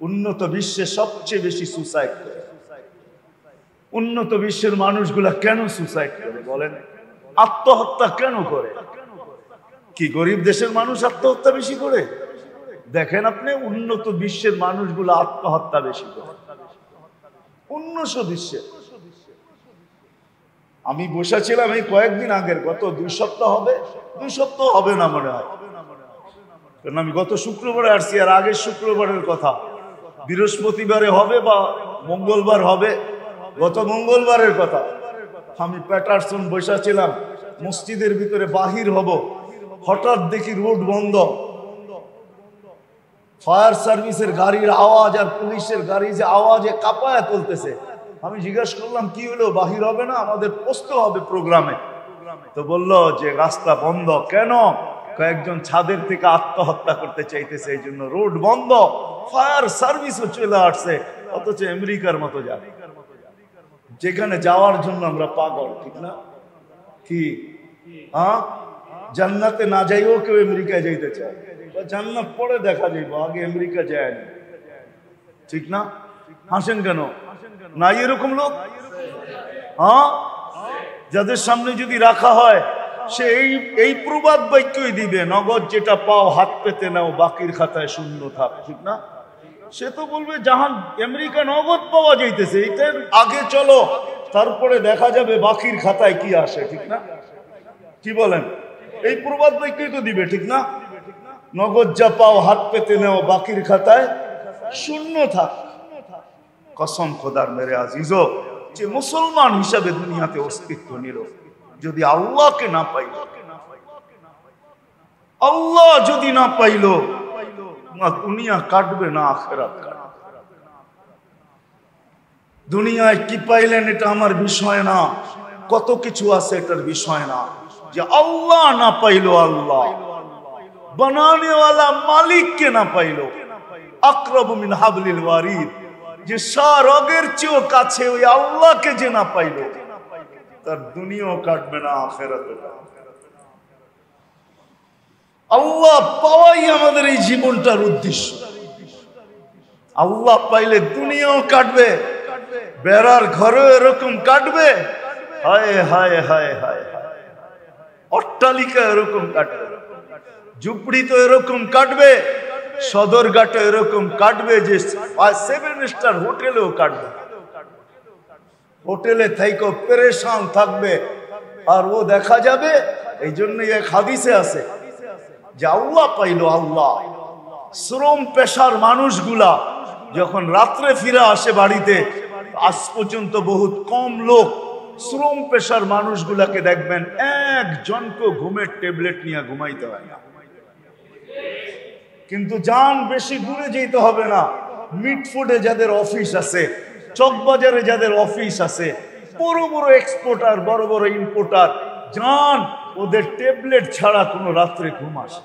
উন্নত বিশ্বে সবচেয়ে বেশি সুসাইড করে। উন্নত বিশ্বের মানুষগুলা কেন সুসাইড করে বলেন? আত্মহত্যা কেন করে? কি গরিব দেশের মানুষ আত্মহত্যা বেশি করে? দেখেন আপনি, উন্নত বিশ্বের মানুষগুলো আত্মহত্যা বেশি করে। উন্নত বিশ্বে আমি বসেছিলাম এই কয়েকদিন আগের, গত দুই সপ্তাহ হবে। দুই সপ্তাহ হবে না মনে হয়। কারণ আমি গত শুক্রবারে আসছি, আর আগের শুক্রবারের কথা। বৃহস্পতিবারে হবে বা মঙ্গলবার হবে? গত মঙ্গলবারের কথা। আমি প্যাটারসন বসেছিলাম মসজিদের ভিতরে বাহির হব। হঠাৎ দেখি রোড বন্ধ। ফায়ার সার্ভিসের গাড়ির আওয়াজ আর পুলিশের গাড়ি যে আওয়াজে কাঁপায় তুলতেছে। আমি জিজ্ঞাসা করলাম, কি হলো? বাহির হবে না? আমাদের পোস্ত হবে প্রোগ্রামে। তো বলল যে, রাস্তা বন্ধ। কেন? কয়েকজন ছাদের থেকে আত্মহত্যা করতে চাইতেছে, এই জন্য রোড বন্ধ, ফায়ার সার্ভিসও চলে আসছে, অথচ আমেরিকার মতো যাবে। যেখানে যাওয়ার জন্য আমরা পাগল, ঠিক না? কি? হ্যাঁ? জান্নাতে না যাইও কেউ আমেরিকায় যাইতে চায়। বা জান্নাত পরে দেখা যাইব, আগে আমেরিকা যায়নি ঠিক না? হাসেন কেন? না এরকম লোক? হ্যাঁ? যাদের সামনে যদি রাখা হয় সে এই এই প্রবাদ বাক্যই দিবে, নগদ যেটা পাও হাত পেতে নাও, বাকির খাতায় শূন্য থাক, ঠিক না? সে তো বলবে, জাহান আমেরিকা নগদ পাওয়া যাইতেছে, এটার আগে চলো, তারপরে দেখা যাবে বাকির খাতায় কি আসে, ঠিক না? কি বলেন? এই প্রবাদ বাক্যই তো দিবে, ঠিক না? নগদ যা পাও হাত পেতে নেও, বাকির খাতায় শূন্য থাক। কসম খোদার মেরে আজিজ যে মুসলমান হিসাবে দুনিয়াতে অস্তিত্ব নিল। যদি আল্লাহকে না পাইল, আল্লাহ যদি না পাইল দুনিয়া কাটবে না, আখেরাত দুনিয়ায় কি পাইলেন এটা আমার বিষয় না, কত কিছু আছে এটার বিষয় না। যে আল্লাহ না পাইলো আল্লাহ, বানানেওয়ালা মালিককে না পাইলো। আকরব মিন হাবলিল ওয়ারিদ, যে সারগের চেয়েও কাছে ওই আল্লাহকে যে না পাইলো। তার দুনিয়াও কাটবে না আখেরাত আল্লাহ পাওয়াই আমাদের এই জীবনটার উদ্দেশ্য। আল্লাহ পাইলে দুনিয়াও কাটবে, বেড়ার ঘরে এরকম কাটবে। হায় হায় হায় হায় অট্টালিকা এরকম কাটবে, ঝুপড়ি তো এরকম কাটবে সদরঘাটে এরকম কাটবে যে সেভেন স্টার হোটেলেও কাটবে। হোটেলে থাইকো পেরেশান থাকবে। আর ও দেখা যাবে, এই জন্যই এক হাদিসে আছে, যে আল্লাহ পাইলো আল্লাহ। শ্রম পেশার মানুষগুলা যখন রাত্রে ফিরে আসে বাড়িতে, আজ পর্যন্ত বহুত কম লোক শ্রম পেশার মানুষগুলাকে দেখবেন, একজনকে ঘুমের ট্যাবলেট নিয়ে ঘুমাইতে হয় না। কিন্তু যান বেশি দূরে যেতে হবে না। মিটফুডে যাদের অফিস আছে চকবাজারে যাদের অফিস আছে, বড় বড় এক্সপোর্টার বড় বড় ইম্পোর্টার যান, ওদের ট্যাবলেট ছাড়া কোনো রাত্রে ঘুম আসে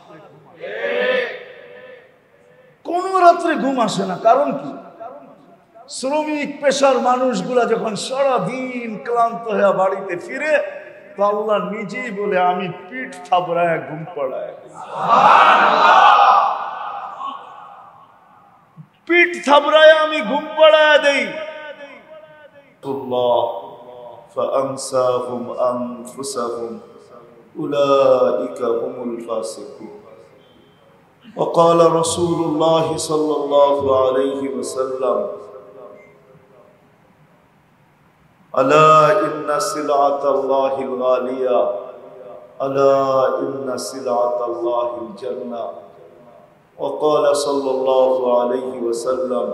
কোন রাত্রে ঘুম আসে না, কারণ কি? শ্রমিক, পেশার মানুষগুলা যখন সারাদিন ক্লান্ত হয়ে বাড়িতে ফিরে আল্লাহ নিজেই বলে, আমি পিঠ থাবড়ায় ঘুম পড়ায় পিঠ থাবড়ায় আমি ঘুম পড়ায় দেই। الله فأنساهم أنفسهم أولئك هم الفاسقون. وقال رسول الله صلى الله عليه وسلم ألا إن سلعة الله الغالية ألا إن سلعة الله الجنة. وقال صلى الله عليه وسلم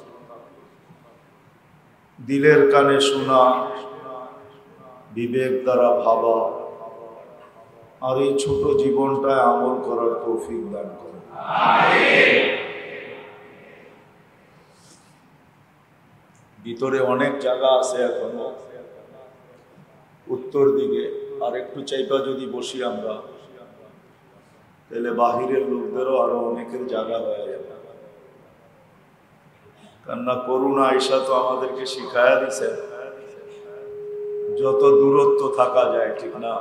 দিলের কানে শোনা, বিবেক দ্বারা ভাবা, আর এই ছোট জীবনটায় আমল করার তৌফিক দান করে। ভিতরে অনেক জায়গা আছে এখনও। উত্তর দিকে, আর একটু চাইপা যদি বসি আমরা, তাহলে বাহিরের লোকদেরও আরও অনেকের জায়গা হয়ে যাবে। কেননা করুণা ঈশা তো আমাদেরকে শিখায়া দিছে। যত দূরত্ব থাকা যায়, ঠিক না?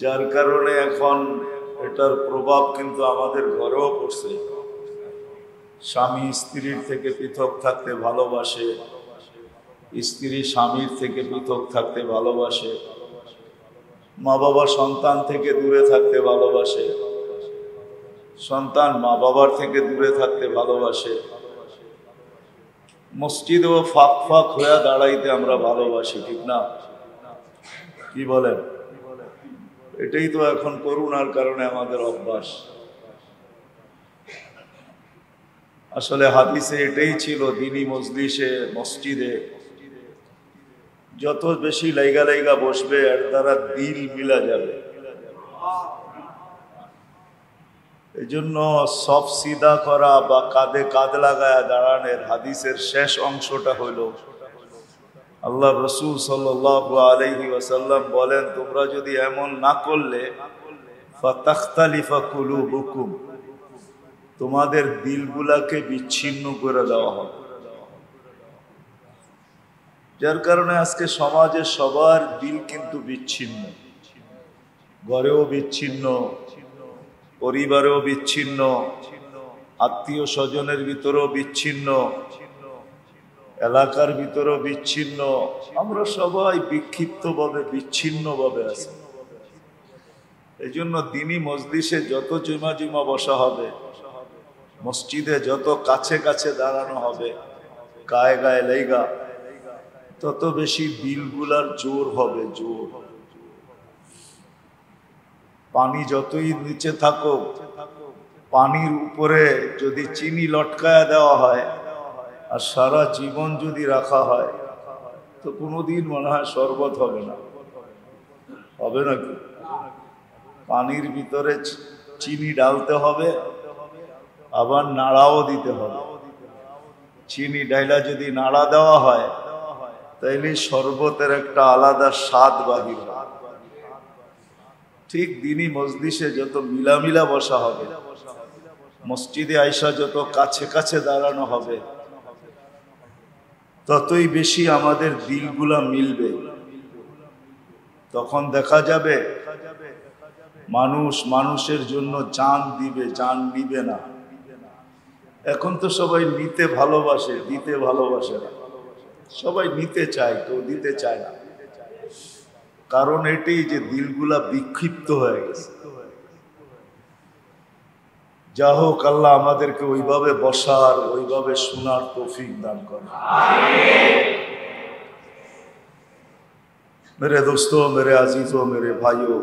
যার কারণে এখন এটার প্রভাব কিন্তু আমাদের ঘরেও পড়ছে। স্বামী স্ত্রীর থেকে পৃথক থাকতে ভালোবাসে, স্ত্রী স্বামীর থেকে পৃথক থাকতে ভালোবাসে মা বাবা সন্তান থেকে দূরে থাকতে ভালোবাসে। সন্তান মা বাবার থেকে দূরে থাকতে ভালোবাসে। মসজিদেও ফাঁক ফাঁক হয়ে দাঁড়াইতে আমরা ভালোবাসি, ঠিক না? কি বলেন? এটাই তো এখন করুণার কারণে আমাদের অভ্যাস। আসলে হাদিসে এটাই ছিল, দিনী মজলিসে, মসজিদে যত বেশি লাইগা লাইগা বসবে, এর দ্বারা দিল মিলা যাবে। এই জন্য সব সিধা করা বা কাঁধে কাঁধ লাগায়া দাঁড়ানোর হাদিসের শেষ অংশটা হইল আল্লাহ রসুল সাল্লাহ আলহি ওয়াসাল্লাম বলেন, তোমরা যদি এমন না করলে বুকুম তোমাদের দিলগুলাকে বিচ্ছিন্ন করে দেওয়া হবে। যার কারণে আজকে সমাজে সবার দিল কিন্তু বিচ্ছিন্ন ঘরেও বিচ্ছিন্ন পরিবারেও বিচ্ছিন্ন, আত্মীয় স্বজনের ভিতরেও বিচ্ছিন্ন, এলাকার ভিতরেও বিচ্ছিন্ন। আমরা সবাই বিক্ষিপ্ত ভাবে বিচ্ছিন্ন ভাবে আছি। এই জন্য দিনই মজলিসে যত জুমা জুমা বসা হবে, মসজিদে যত কাছে কাছে দাঁড়ানো হবে, গায়ে গায়ে লেগা, তত বেশি দিলগুলার জোর হবে, জোর। পানি যতই নিচে থাকুক, পানির উপরে যদি চিনি লটকায়া দেওয়া হয়, আর সারা জীবন যদি রাখা হয়, তো কোনোদিন মনে হয় শরবত হবে না। হবে নাকি পানির ভিতরে চিনি ডালতে হবে, আবার নাড়াও দিতে হবে। চিনি ডাইলা যদি নাড়া দেওয়া হয়, তাইলে শরবতের একটা আলাদা স্বাদ বাহির হয়। ঠিক দিনই মসজিষে যত মিলামিলা বসা হবে, মসজিদে আইসা যত কাছে কাছে দাঁড়ানো হবে, ততই বেশি আমাদের দিলগুলা মিলবে। তখন দেখা যাবে মানুষ মানুষের জন্য জান দিবে, জান নিবে না। এখন তো সবাই নিতে ভালোবাসে, দিতে ভালোবাসে না। সবাই নিতে চায়, কেউ দিতে চায় না। কারণ এটাই যে দিলগুলা বিক্ষিপ্ত হয়ে গেছে। যা হোক, আল্লাহ আমাদেরকে ওইভাবে বসার, ওইভাবে শোনার তৌফিক দান করে মেরে দোস্ত, মেরে আজিজ, মেরে ভাইও,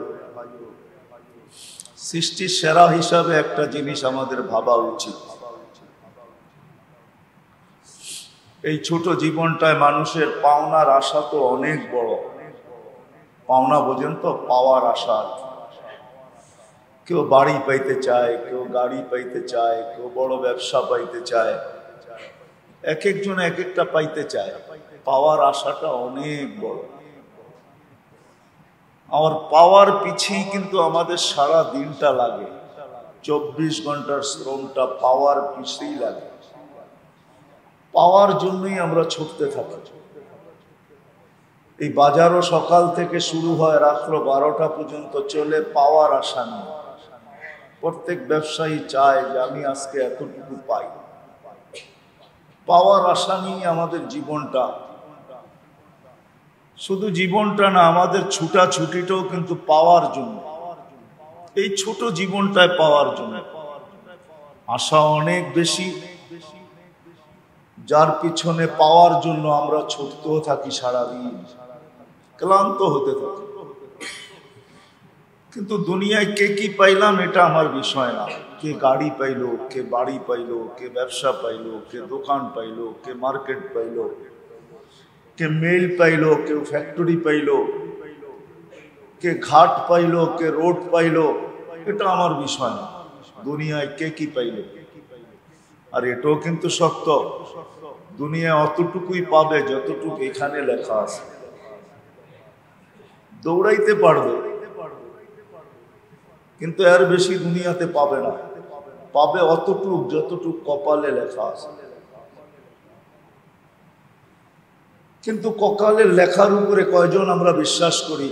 সৃষ্টির সেরা হিসাবে একটা জিনিস আমাদের ভাবা উচিত। এই ছোট জীবনটায় মানুষের পাওনার আশা তো অনেক বড়। পাওনা বোঝেন তো, পাওয়ার আশা। কেউ বাড়ি পাইতে চায়, কেউ গাড়ি পাইতে চায়, কেউ বড় ব্যবসা পাইতে চায়। এক একজন এক একটা পাইতে চায়। পাওয়ার আশাটা অনেক বড়। আমার পাওয়ার পিছিয়ে কিন্তু আমাদের সারা দিনটা লাগে। চব্বিশ ঘণ্টার শ্রমটা পাওয়ার পিছিয়েই লাগে। পাওয়ার জন্যই আমরা ছুটতে থাকি। এই বাজারও সকাল থেকে শুরু হয় রাত্র বারোটা পর্যন্ত চলে পাওয়ার আশা নেই। প্রত্যেক ব্যবসায়ী চায় যে আমি আজকে এতটুকু পাই। পাওয়ার আশা নিয়ে আমাদের জীবনটা। শুধু জীবনটা না, আমাদের ছুটা ছুটিটাও কিন্তু পাওয়ার জন্য। এই ছোট জীবনটায় পাওয়ার জন্য। আশা অনেক বেশি। যার পিছনে পাওয়ার জন্য আমরা ছুটতেও থাকি সারাদিন। ক্লান্ত হতে থাকি। কিন্তু দুনিয়ায় কে কি পাইলাম, এটা আমার বিষয় না। কে গাড়ি পাইলো, কে বাড়ি পাইলো, কে ব্যবসা পাইলো, কে দোকান পাইলো, কে মার্কেট পাইলো, কে মেল পাইলো, কেউ ফ্যাক্টরি পাইলো, কে ঘাট পাইলো, কে রোড পাইলো, এটা আমার বিষয় না। দুনিয়ায় কে কি পাইলো? আর এটাও কিন্তু সত্য। দুনিয়া অতটুকুই পাবে যতটুকু এখানে লেখা আছে। দৌড়াইতে পারবে। কিন্তু এর বেশি দুনিয়াতে পাবে না। পাবে অতটুক যতটুক কপালে লেখা আছে। কিন্তু কপালের লেখার উপরে কয়জন আমরা বিশ্বাস করি?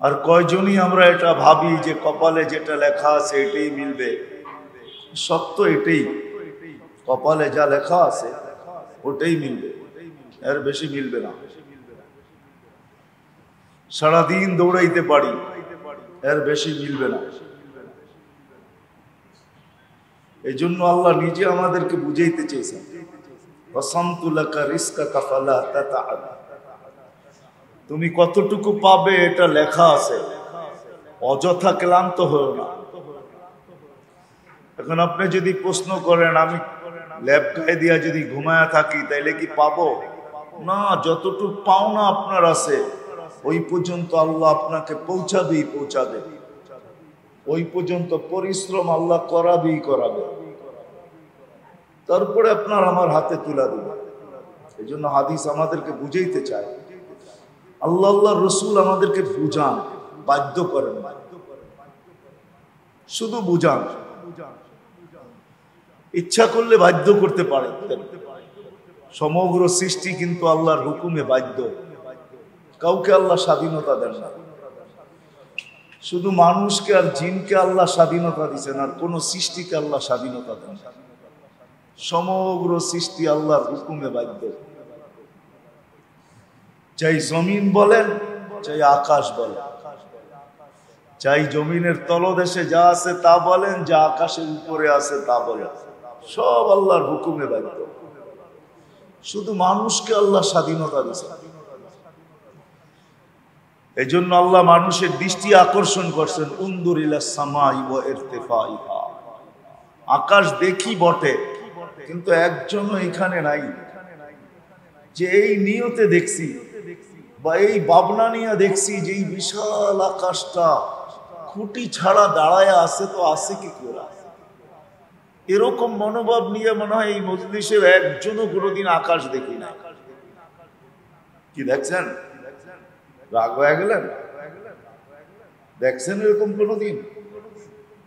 আর কয়জনই আমরা এটা ভাবি যে কপালে যেটা লেখা আছে এটাই মিলবে? সত্য এটাই। কপালে যা লেখা আছে, ওটাই মিলবে। এর বেশি মিলবে না। সারাদিন দৌড়াইতে পারি, এর বেশি মিলবে না। এই জন্য আল্লাহ নিজে আমাদেরকে বুঝাইতে চেয়েছেন। তুমি কতটুকু পাবে এটা লেখা আছে। অযথা ক্লান্ত হয়েও না। এখন আপনি যদি প্রশ্ন করেন, আমি ল্যাব গায়ে দিয়া যদি ঘুমায়া থাকি, তাইলে কি পাবো? না, যতটুকু পাওনা আপনার আছে। ওই পর্যন্ত আল্লাহ আপনাকে পৌঁছাবেই পৌঁছাবে। ওই পর্যন্ত পরিশ্রম আল্লাহ করাবেই করাবে। তারপরে আপনার আমার হাতে তুলা দেবে। এই জন্য হাদিস আমাদেরকে বুঝাইতে চায়। আল্লাহ আল্লাহ রসুল আমাদেরকে বুঝান, বাধ্য করেন শুধু বুঝান। ইচ্ছা করলে বাধ্য করতে পারেন। সমগ্র সৃষ্টি কিন্তু আল্লাহর হুকুমে বাধ্য। কাউকে আল্লাহ স্বাধীনতা দেন না। শুধু মানুষকে আর জিনকে আল্লাহ স্বাধীনতা দিচ্ছেন আর কোন সৃষ্টিকে আল্লাহ স্বাধীনতা দেন সমগ্র সৃষ্টি আল্লাহর হুকুমে বাধ্য। চাই জমিন বলেন চাই আকাশ বলেন। চাই জমিনের তলদেশে যা আছে তা বলেন, যা আকাশের উপরে আছে তা বলেন। সব আল্লাহর হুকুমে বাধ্য। শুধু মানুষকে আল্লাহ স্বাধীনতা দিচ্ছে এই জন্য আল্লাহ মানুষের দৃষ্টি আকর্ষণ করছেন, উন্দুরিলা সামাই ও আকাশ দেখি বটে, কিন্তু একজনও এখানে নাই। যে এই নিয়তে দেখছি বা এই ভাবনা নিয়ে দেখছি যে এই বিশাল আকাশটা খুঁটি ছাড়া দাঁড়ায় আছে তো আছে কি করে এরকম মনোভাব নিয়ে মনে হয় এই মজলিসের একজনও কোনোদিন আকাশ দেখি না কি দেখছেন? রাগ হয়ে গেলেন? দেখছেন এরকম কোনোদিন?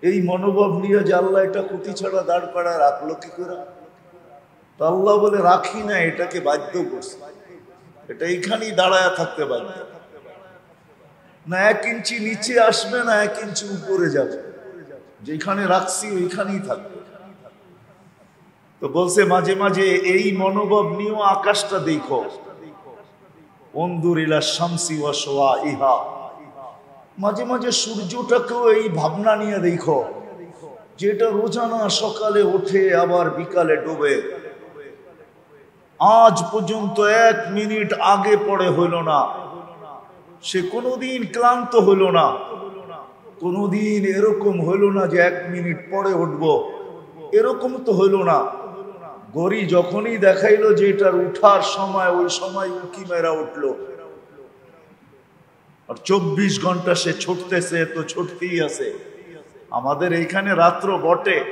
এই মনোভাব নিয়ে আল্লাহ এটা কুটি ছাড়া দাঁড় করা রাখল কি করে? আল্লাহ বলে, রাখি না, এটাকে বাধ্য করছে। এটা এইখানেই দাঁড়ায় থাকতে বাধ্য। না এক ইঞ্চি নিচে আসবে, না এক ইঞ্চি উপরে যাবে। যেখানে রাখছি, ওইখানেই থাকবে। তো বলছে, মাঝে মাঝে এই মনোভাব নিয়েও আকাশটা দেখো। ইহা। মাঝে মাঝে সূর্যটাকেও এই ভাবনা নিয়ে দেখো, যেটা রোজানা সকালে ওঠে, আবার বিকালে ডোবে। আজ পর্যন্ত এক মিনিট আগে পড়ে হইল না। সে কোনোদিন ক্লান্ত হইল না। কোনোদিন এরকম হইল না যে এক মিনিট পরে উঠবো। এরকম তো হইল না। গড়ি যখনই দেখাইলো যে এটার উঠার সময়, ওই সময় উকি মেরা উঠল। আর চব্বিশ ঘণ্টা সে ছুটতেছে তো ছুটতেই আছে। আমাদের এইখানে রাত্র বটে,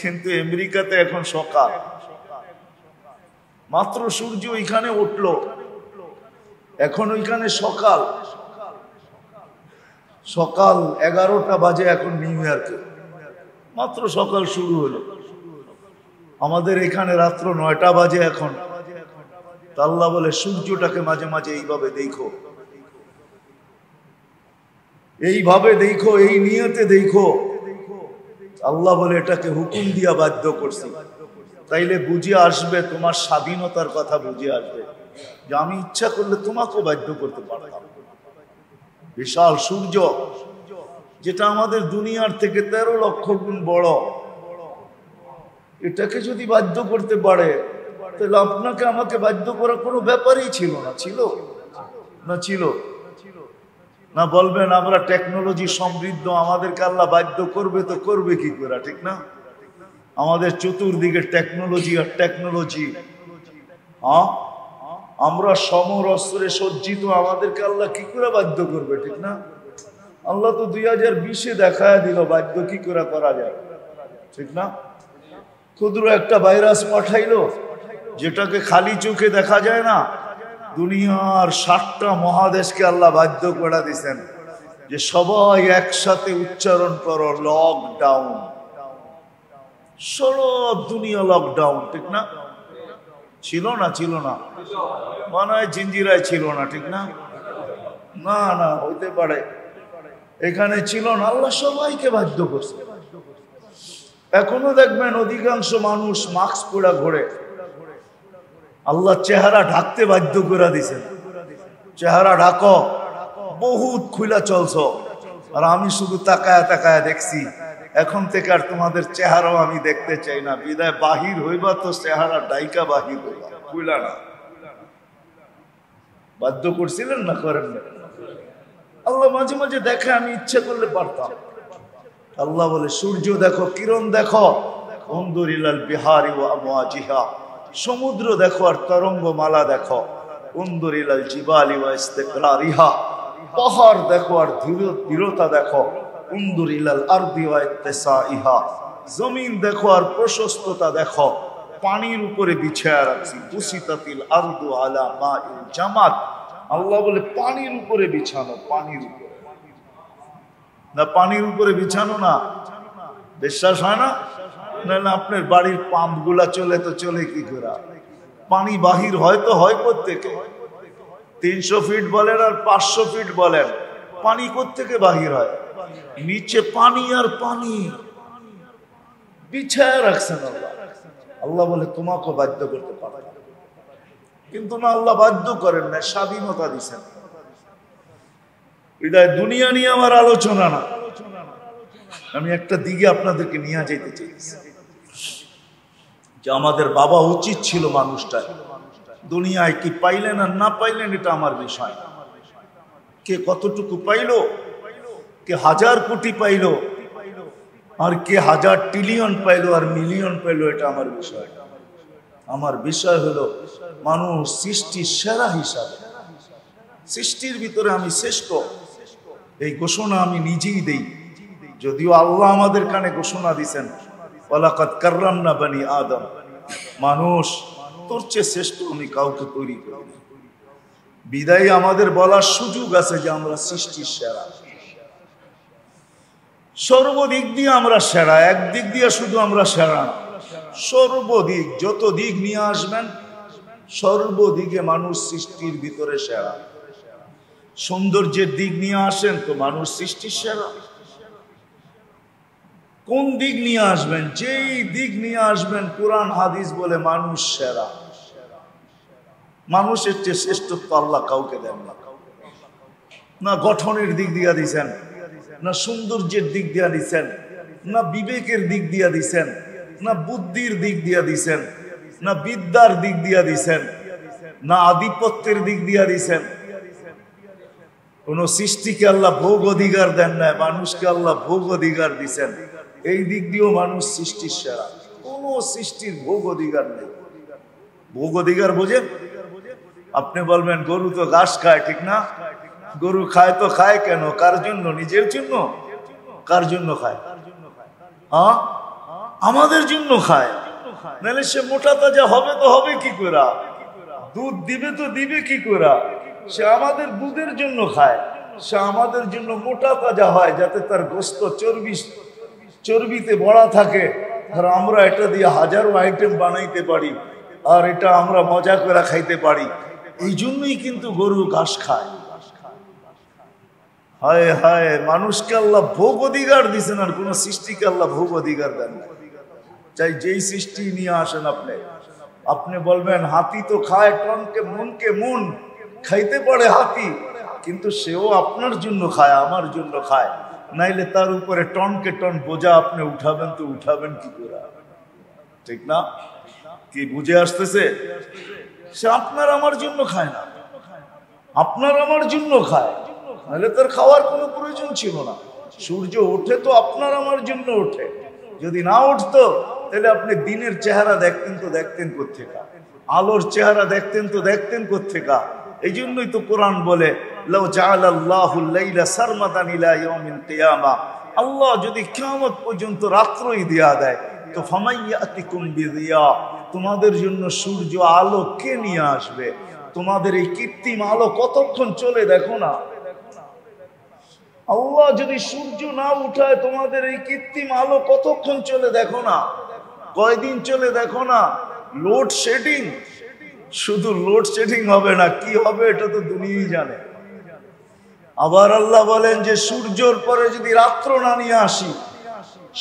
কিন্তু আমেরিকাতে এখন সকাল। মাত্র সূর্য ওইখানে উঠল। এখন ওইখানে সকাল। সকাল এগারোটা বাজে এখন নিউ ইয়র্কে। মাত্র সকাল শুরু হলো। আমাদের এখানে রাত্র নয়টা বাজে এখন। আল্লাহ বলে, সূর্যটাকে মাঝে মাঝে এইভাবে দেখো। এইভাবে দেখো, এই নিয়তে দেখো। আল্লাহ বলে, এটাকে হুকুম দিয়া বাধ্য করছি। তাইলে বুঝে আসবে, তোমার স্বাধীনতার কথা বুঝে আসবে। যে আমি ইচ্ছা করলে তোমাকেও বাধ্য করতে পারতাম। বিশাল সূর্য, যেটা আমাদের দুনিয়ার থেকে তেরো লক্ষ গুণ বড়। এটাকে যদি বাধ্য করতে পারে, তাহলে আপনাকে আমাকে বাধ্য করার কোনো ব্যাপারই ছিল না। ছিল? না ছিল? না বলবেন, আমরা টেকনোলজি সমৃদ্ধ, আমাদেরকে আল্লাহ বাধ্য করবে তো করবে কি করে, ঠিক না? আমাদের চতুর্দিকে টেকনোলজি আর টেকনোলজি হ্যাঁ আমরা সমর অস্ত্রে সজ্জিত, আমাদেরকে আল্লাহ কি করে বাধ্য করবে, ঠিক না? আল্লাহ তো দুই হাজার বিশে দেখায় দিল, বাধ্য কি করে করা যায়, ঠিক না? ক্ষুদ্র একটা ভাইরাস পাঠাইলো, যেটাকে খালি চোখে দেখা যায় না, দুনিয়ার ষাটটা মহাদেশকে আল্লাহ বাধ্য করে দিছেন যে সবাই একসাথে উচ্চারণ করো লকডাউন সব দুনিয়া লকডাউন ঠিক না? ছিল না ছিল না। মনে হয় জিঞ্জিরায় ছিল না, ঠিক না? না না, হইতে পারে। এখানে ছিল না, আল্লাহ সবাইকে বাধ্য করছে। এখনও দেখবেন অধিকাংশ মানুষ মাস্ক পরা ঘোরে। আল্লাহ চেহারা ঢাকতে বাধ্য করে দিছেন চেহারা ঢাকো, বহুত খুলা চলছ। আর আমি শুধু তাকায় তাকায় দেখছি। এখন থেকে আর তোমাদের চেহারাও আমি দেখতে চাই না। বিদায়, বাহির হইবা তো চেহারা ডাইকা বাহির হইবা। খুলা না। বাধ্য করছিলেন না করেন না আল্লাহ মাঝে মাঝে দেখে আমি ইচ্ছে করলে পারতাম। আল্লাহ বলে, সূর্য দেখো, কিরণ দেখো। অন্দরিলাল বিহারি ও জিহা সমুদ্র দেখো আর তরঙ্গ মালা দেখো। অন্দরিলাল জিবালি ও ইস্তেকরারিহা। পাহাড় দেখো আর দৃঢ়তা দেখো। উন্দুরিলাল আরদি ও ইহা জমিন দেখো আর প্রশস্ততা দেখো। পানির উপরে বিছায়া রাখছি। বুসিতাতিল আরদু আলা মা জামাত। আল্লাহ বলে, পানির উপরে বিছানো, পানির উপরে। না পানির উপরে বিছানো না। বিশ্বাস হয় না? আপনার বাড়ির পাম্পগুলা চলে তো চলে কি করে? পানি বাহির হয়তো হয় প্রত্যেকে। তিনশো ফিট বলেন আর পাঁচশো ফিট বলেন, পানি কোথেকে বাহির হয়। নিচে পানি আর পানি। বিছায় রাখছেন আল্লাহ। আল্লাহ বলে তোমাকে বাধ্য করতে পারে কিন্তু না, আল্লাহ বাধ্য করেন না, স্বাধীনতা দিচ্ছেন হৃদয়, দুনিয়া নিয়ে আমার আলোচনা না। আমি একটা দিকে আপনাদেরকে নিয়ে যেতে চাইছি যে আমাদের বাবা উচিত ছিল মানুষটা দুনিয়ায় কি পাইলেন আর না পাইলেন এটা আমার বিষয় কে কতটুকু পাইল, কে হাজার কোটি পাইল, আর কে হাজার ট্রিলিয়ন পাইলো আর মিলিয়ন পাইলো এটা আমার বিষয় আমার বিষয় হলো মানুষ সৃষ্টির সেরা হিসাবে। সৃষ্টির ভিতরে আমি শ্রেষ্ঠ। এই ঘোষণা আমি নিজেই দেই। যদিও আল্লাহ আমাদের কানে ঘোষণা দিছেন ওলাকাত কার্রাম না বানি আদম। মানুষ, তোর চেয়ে শ্রেষ্ঠ আমি কাউকে তৈরি করি বিদায় আমাদের বলার সুযোগ আছে যে আমরা সৃষ্টির সেরা। সর্বদিক দিয়ে আমরা সেরা, একদিক দিয়ে শুধু আমরা সেরা সর্বদিক, যত দিক নিয়ে আসবেন, সর্বদিকে মানুষ সৃষ্টির ভিতরে সেরা। সৌন্দর্যের দিক নিয়ে আসেন তো মানুষ সৃষ্টির সেরা। কোন দিক নিয়ে আসবেন? যেই দিক নিয়ে আসবেন, কোরআন, হাদিস বলে মানুষ সেরা। মানুষের চেয়ে শ্রেষ্ঠত্ব আল্লাহ কাউকে দেন না। না গঠনের দিক দিয়া দিছেন, না সৌন্দর্যের দিক দিয়া দিছেন, না বিবেকের দিক দিয়া দিছেন, না বুদ্ধির দিক দিয়া দিছেন, না বিদ্যার দিক দিয়া দিছেন, না আধিপত্যের দিক দিয়া দিছেন কোন সৃষ্টিকে আল্লাহ ভোগ অধিকার দেন না মানুষকে আল্লাহ ভোগ অধিকার দিছেন। এই দিক দিয়েও মানুষ সৃষ্টির সেরা। কোন সৃষ্টির ভোগ অধিকার নেই। ভোগ অধিকার বোঝেন? আপনি বলবেন, গরু তো ঘাস খায়, ঠিক না? গরু খায় তো খায় কেন? কার জন্য? নিজের জন্য? কার জন্য খায়? হ্যাঁ? আমাদের জন্য খায়। নাহলে সে মোটা তাজা হবে তো হবে কি করে? দুধ দিবে তো দিবে কি করে? সে আমাদের দুধের জন্য খায়। সে আমাদের জন্য মোটা তাজা হয় যাতে তার গোস্ত চর্বি, চর্বিতে বড়া থাকে। আর আমরা এটা দিয়ে হাজারো আইটেম বানাইতে পারি আর এটা আমরা মজা করে খাইতে পারি। এই জন্যই কিন্তু গরু ঘাস খায়। হায় হায়, মানুষকে আল্লাহ ভোগ অধিকার দিছেন আর কোন সৃষ্টিকে আল্লাহ ভোগ অধিকার দেন চাই যেই সৃষ্টি নিয়ে আসেন আপনি। আপনি বলবেন, হাতি তো খায়, টনকে, মনকে মন। খাইতে পারে হাতি, কিন্তু সেও আপনার জন্য খায়, আমার জন্য খায়। নাইলে তার উপরে টনকে টন বোঝা আপনি উঠাবেন তো উঠাবেন কি করে? ঠিক না? কি বুঝে আসতেছে? সে আপনার আমার জন্য খায় না। আপনার আমার জন্য খায়। নাহলে তার খাওয়ার কোনো প্রয়োজন ছিল না। সূর্য ওঠে তো আপনার আমার জন্য ওঠে। যদি না উঠতো, তাহলে আপনি দিনের চেহারা দেখতেন তো দেখতেন কোথেকা আলোর চেহারা দেখতেন তো দেখতেন কোথেকা এই জন্যই তো কোরআন বলে আল্লাহ যদি কেমত পর্যন্ত রাত্রই দেয়া দেয়, তো ফামাইয়াতিকুম তোমাদের জন্য সূর্য আলো কে নিয়ে আসবে? তোমাদের এই কৃত্রিম আলো কতক্ষণ চলে দেখো না? আল্লাহ যদি সূর্য না উঠায়, তোমাদের এই কৃত্রিম আলো কতক্ষণ চলে দেখো না? কয়দিন চলে দেখো না? লোড শেডিং শুধু লোড শেডিং হবে না, কি হবে এটা তো দুনিয়াই জানে। আবার আল্লাহ বলেন যে সূর্যর পরে যদি রাত্র না নিয়ে আসি,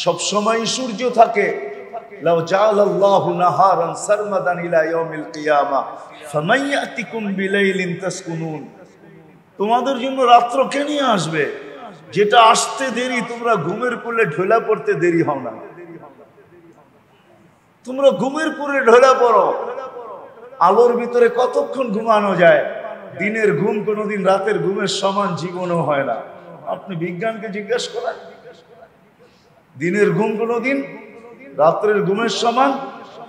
সব সময় সূর্য থাকে। তোমাদের জন্য রাত্র কে নিয়ে আসবে? যেটা আসতে দেরি, তোমরা ঘুমের পুলে ঢোলা পড়তে দেরি হও না। তোমরা ঘুমের কোলে ঢোলা পড়ো। আলোর ভিতরে কতক্ষণ ঘুমানো যায়? দিনের ঘুম কোনোদিন রাতের ঘুমের সমান জীবনও হয় না। আপনি বিজ্ঞানকে জিজ্ঞেস করেন। দিনের ঘুম কোনোদিন রাত্রের ঘুমের সমান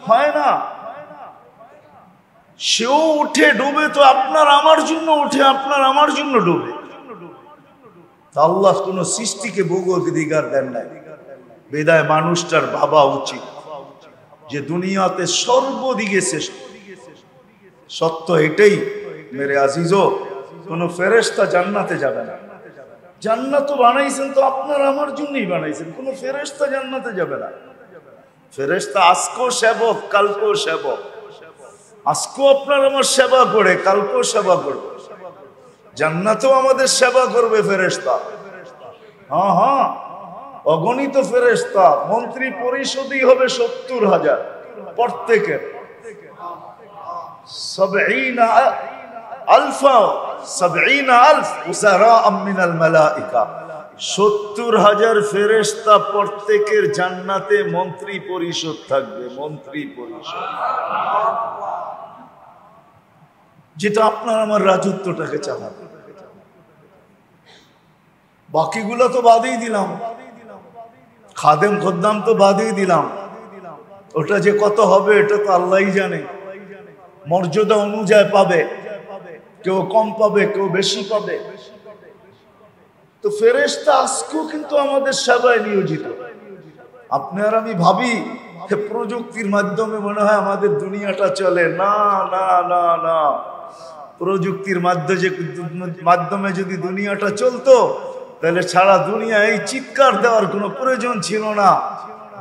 হয় না। সেও উঠে ডুবে তো আপনার আমার জন্য উঠে, আপনার আমার জন্য ডুবে। আল্লাহ কোন সৃষ্টিকে ভোগ অধিকার দেন নাই। বেদায় মানুষটার ভাবা উচিত যে দুনিয়াতে সর্বদিকে শ্রেষ্ঠ। সত্য এটাই, মেরে আজিজো কোন ফেরেস্তা জান্নাতে যাবে না। জান্নাত বানাইছেন তো আপনার আমার জন্যই বানাইছেন, কোন ফেরেস্তা জান্নাতে যাবে না। ফেরেস্তা আজকেও সেবক, কালকেও সেবক। আজকেও আপনার আমার সেবা করে, কালকেও সেবা করবে। জান্নাতেও আমাদের সেবা করবে ফেরেস্তা হ্যাঁ হ্যাঁ অগণিত ফেরেস্তা মন্ত্রী পরিষদই হবে সত্তর হাজার প্রত্যেকের। সত্তর হাজার ফেরেস্তা প্রত্যেকের জান্নাতে মন্ত্রী পরিষদ থাকবে, মন্ত্রী পরিষদ। যেটা আপনার আমার রাজত্বটাকে চালাবে। বাকিগুলো তো বাদেই দিলাম। খাদেম খদ্দাম তো বাদেই দিলাম। ওটা যে কত হবে, এটা তো আল্লাহই জানে। মর্যাদা অনুযায়ী পাবে। কেউ কম পাবে, কেউ বেশি পাবে। তো ফেরেস্তা আজকেও কিন্তু আমাদের সেবায় নিয়োজিত। আপনার আমি ভাবি প্রযুক্তির মাধ্যমে মনে হয় আমাদের দুনিয়াটা চলে। না না না না। প্রযুক্তির মাধ্যমে মাধ্যমে যদি দুনিয়াটা চলতো, তাহলে সারা দুনিয়া এই চিৎকার দেওয়ার কোনো প্রয়োজন ছিল না।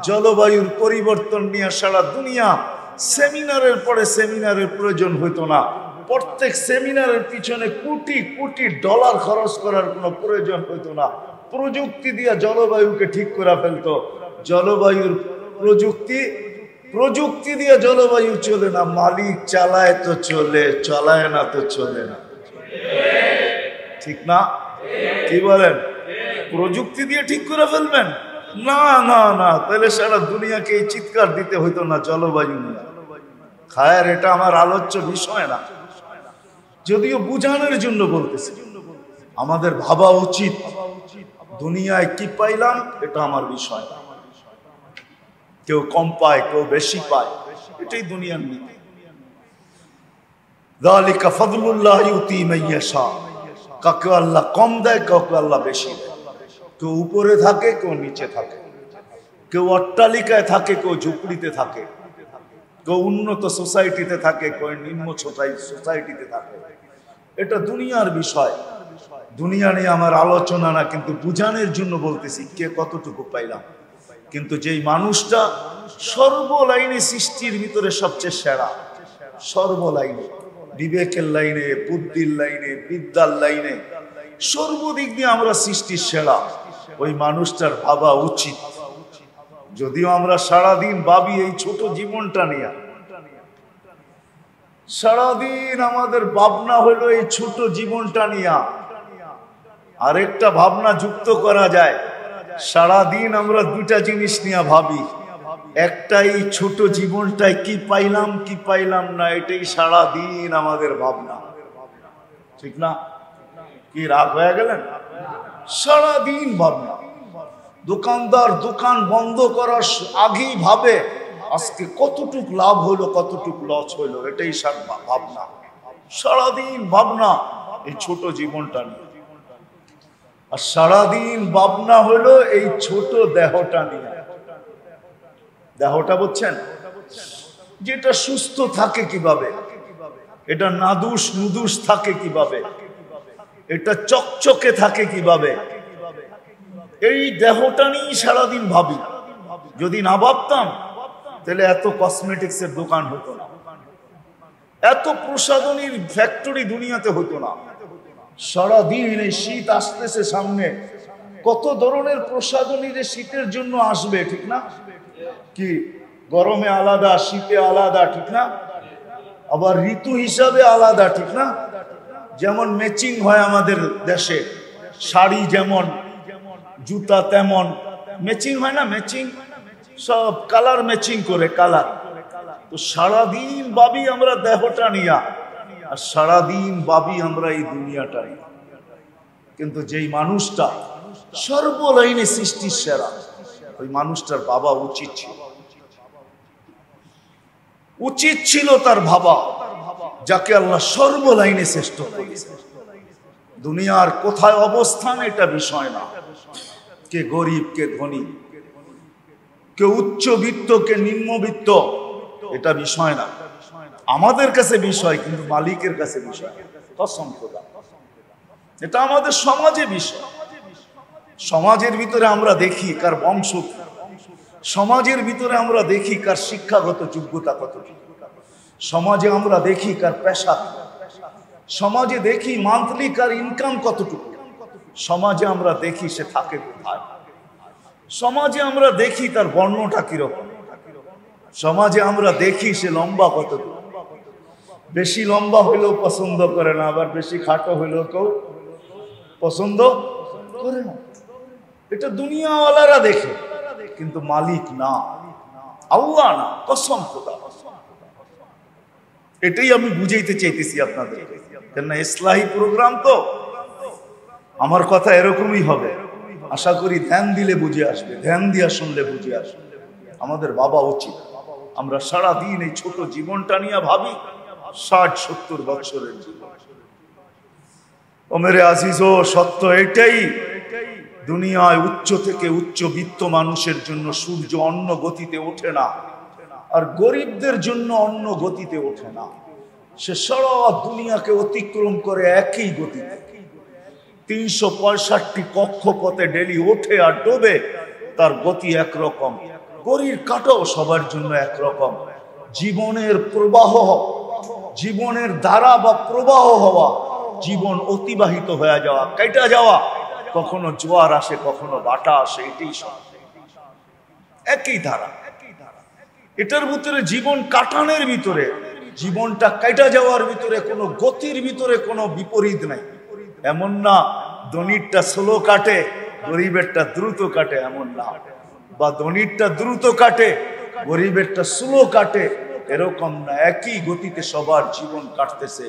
জলবায়ুর পরিবর্তন নিয়ে সারা দুনিয়া সেমিনারের পরে সেমিনারের প্রয়োজন হইতো না। প্রত্যেক সেমিনারের পিছনে কোটি কোটি ডলার খরচ করার কোনো প্রয়োজন হইতো না। প্রযুক্তি দিয়ে জলবায়ুকে ঠিক করে ফেলতো। জলবায়ুর প্রযুক্তি প্রযুক্তি দিয়ে জলবায়ু চলে না। মালিক চালায় তো চলে, চালায় না তো চলে না। ঠিক না? কি বলেন? প্রযুক্তি দিয়ে ঠিক করে ফেলবেন? না না না। তাহলে সারা দুনিয়াকে এই চিৎকার দিতে হইতো না জলবায়ু নিয়ে। খায়ের এটা আমার আলোচ্য বিষয় না। যদিও বুঝানোর জন্য বলতেছি, আমাদের ভাবা উচিত, দুনিয়ায় কি পাইলাম এটা আমার বিষয় না। কেউ কম পায়, কেউ বেশি পায়, এটাই দুনিয়ার নীতি। দালিকা ফজলুল্লাহ ইউতি মাইয়াশা। কাকে আল্লাহ কম দেয়, কাউকে আল্লাহ বেশি কেউ উপরে থাকে, কেউ নিচে থাকে। কেউ অট্টালিকায় থাকে, কেউ ঝুপড়িতে থাকে। কেউ উন্নত সোসাইটিতে থাকে কেউ নিম্ন সোসাইটিতে থাকে। এটা দুনিয়ার বিষয়। দুনিয়া নিয়ে আমার আলোচনা না, কিন্তু বুঝানোর জন্য বলতেছি, কে কতটুকু পাইলাম। কিন্তু যেই মানুষটা সর্বলাইনে সৃষ্টির ভিতরে সবচেয়ে সেরা, সর্বলাইনে, বিবেকের লাইনে, বুদ্ধির লাইনে, বিদ্যার লাইনে, সর্বদিক দিয়ে আমরা সৃষ্টির সেরা। ওই মানুষটার ভাবা উচিত। যদিও আমরা সারাদিন ভাবি এই ছোট জীবনটা নিয়ে। সারাদিন আমাদের ভাবনা হলো এই ছোট জীবনটা নিয়ে। আরেকটা ভাবনা যুক্ত করা যায়। সারাদিন আমরা দুটা জিনিস নিয়ে ভাবি। একটাই ছোট জীবনটায় কি পাইলাম কি পাইলাম না, এটাই সারা দিন আমাদের ভাবনা। ঠিক না? কি রাগ হয়ে গেলেন? সারা দিন ভাবনা। দোকানদার দোকান বন্ধ করার আগেই ভাবে, আজকে কতটুক লাভ হলো, কতটুক লস হইল এটাই সার ভাবনা। সারাদিন ভাবনা, এই ছোট জীবনটা নিয়ে। আর সারাদিন ভাবনা হলো এই ছোট দেহটা নিয়ে। দেহটা বুঝছেন? যেটা সুস্থ থাকে কীভাবে? এটা নাদুস নুদুস থাকে কীভাবে? এটা চকচকে থাকে কীভাবে? এই দেহটা নিয়ে সারাদিন ভাবি। যদি না ভাবতাম, তাহলে এত কসমেটিক্সের দোকান হতো না। এত প্রসাধনীর ফ্যাক্টরি দুনিয়াতে হতো না। সারাদিন এই শীত আসতেছে সামনে। কত ধরনের প্রসাধনীর শীতের জন্য আসবে, ঠিক না? কি? গরমে আলাদা, শীতে আলাদা, ঠিক না? আবার ঋতু হিসাবে আলাদা, ঠিক না? যেমন ম্যাচিং হয় আমাদের দেশে। শাড়ি যেমন জুতা তেমন। ম্যাচিং হয় না ম্যাচিং সব কালার ম্যাচিং করে কালার তো সারাদিন ভাবি আমরা দেহটা নিয়া, আর সারাদিন ভাবি আমরা এই দুনিয়াটা নিয়া কিন্তু যেই মানুষটা সর্বলাইনে সৃষ্টির সেরা, ওই মানুষটার বাবা উচিত ছিল। উচিত ছিল তার ভাবা যাকে আল্লাহ সর্বলাইনে শ্রেষ্ঠ করেছে। দুনিয়ার কোথায় অবস্থান, এটা বিষয় না। কে গরিব, কে ধনী, কে উচ্চবিত্ত, কে নিম্নবিত্ত, এটা বিষয় না। আমাদের কাছে বিষয়, কিন্তু মালিকের কাছে বিষয়। এটা আমাদের সমাজে বিষয়। সমাজের ভিতরে আমরা দেখি কার বংশ। সমাজের ভিতরে আমরা দেখি কার শিক্ষাগত যোগ্যতা কত সমাজে আমরা দেখি কার পেশা। সমাজে দেখি মান্থলি কার ইনকাম কতটুকু। সমাজে আমরা দেখি সে থাকে কোথায়? সমাজে আমরা দেখি তার বর্ণটা কীরকম? সমাজে আমরা দেখি সে লম্বা কতটুকু বেশি লম্বা হইলেও পছন্দ করে না, আবার বেশি খাটো হইলেও কেউ পছন্দ করে না। এটা দুনিয়াওয়ালারা দেখে, কিন্তু মালিক না। আল্লাহ না, কসম খোদা। এটাই আমি বুঝাইতে চাইতেছি আপনাদের। কেন ইসলাহী প্রোগ্রাম তো আমার কথা এরকমই হবে। আশা করি ধ্যান দিলে বুঝে আসবে, ধ্যান দিয়া শুনলে বুঝে আসবে। আমাদের বাবা উচিত। আমরা সারা দিন এই ছোট জীবনটা নিয়ে ভাবি, ষাট, সত্তর বছরের জীবন। ও আজিজ, ও সত্য এটাই। দুনিয়ায় উচ্চ থেকে উচ্চ বিত্ত মানুষের জন্য সূর্য অন্য গতিতে ওঠে না, আর গরিবদের জন্য অন্য গতিতে ওঠে না। সে সারা দুনিয়াকে অতিক্রম করে একই গতিতে। তিনশো পঁয়ষট্টি কক্ষপথে ডেলি ওঠে আর ডোবে, তার গতি একরকম। গরির কাটাও সবার জন্য একরকম। জীবনের প্রবাহ জীবনের ধারা বা প্রবাহ হওয়া, জীবন অতিবাহিত হয়ে যাওয়া, কেটা যাওয়া, কখনো জোয়ার আসে, কখনো বাটা আসে, এটাই সব। একই ধারা। এটার ভিতরে জীবন কাটানের ভিতরে, জীবনটা কাটা যাওয়ার ভিতরে কোনো গতির ভিতরে কোনো বিপরীত নাই। এমন না, ধনিরটা স্লো কাটে, গরিবেরটা দ্রুত কাটে, এমন না। বা ধনিরটা দ্রুত কাটে, গরিবেরটা স্লো কাটে, এরকম না, একই গতিতে সবার জীবন কাটতেছে।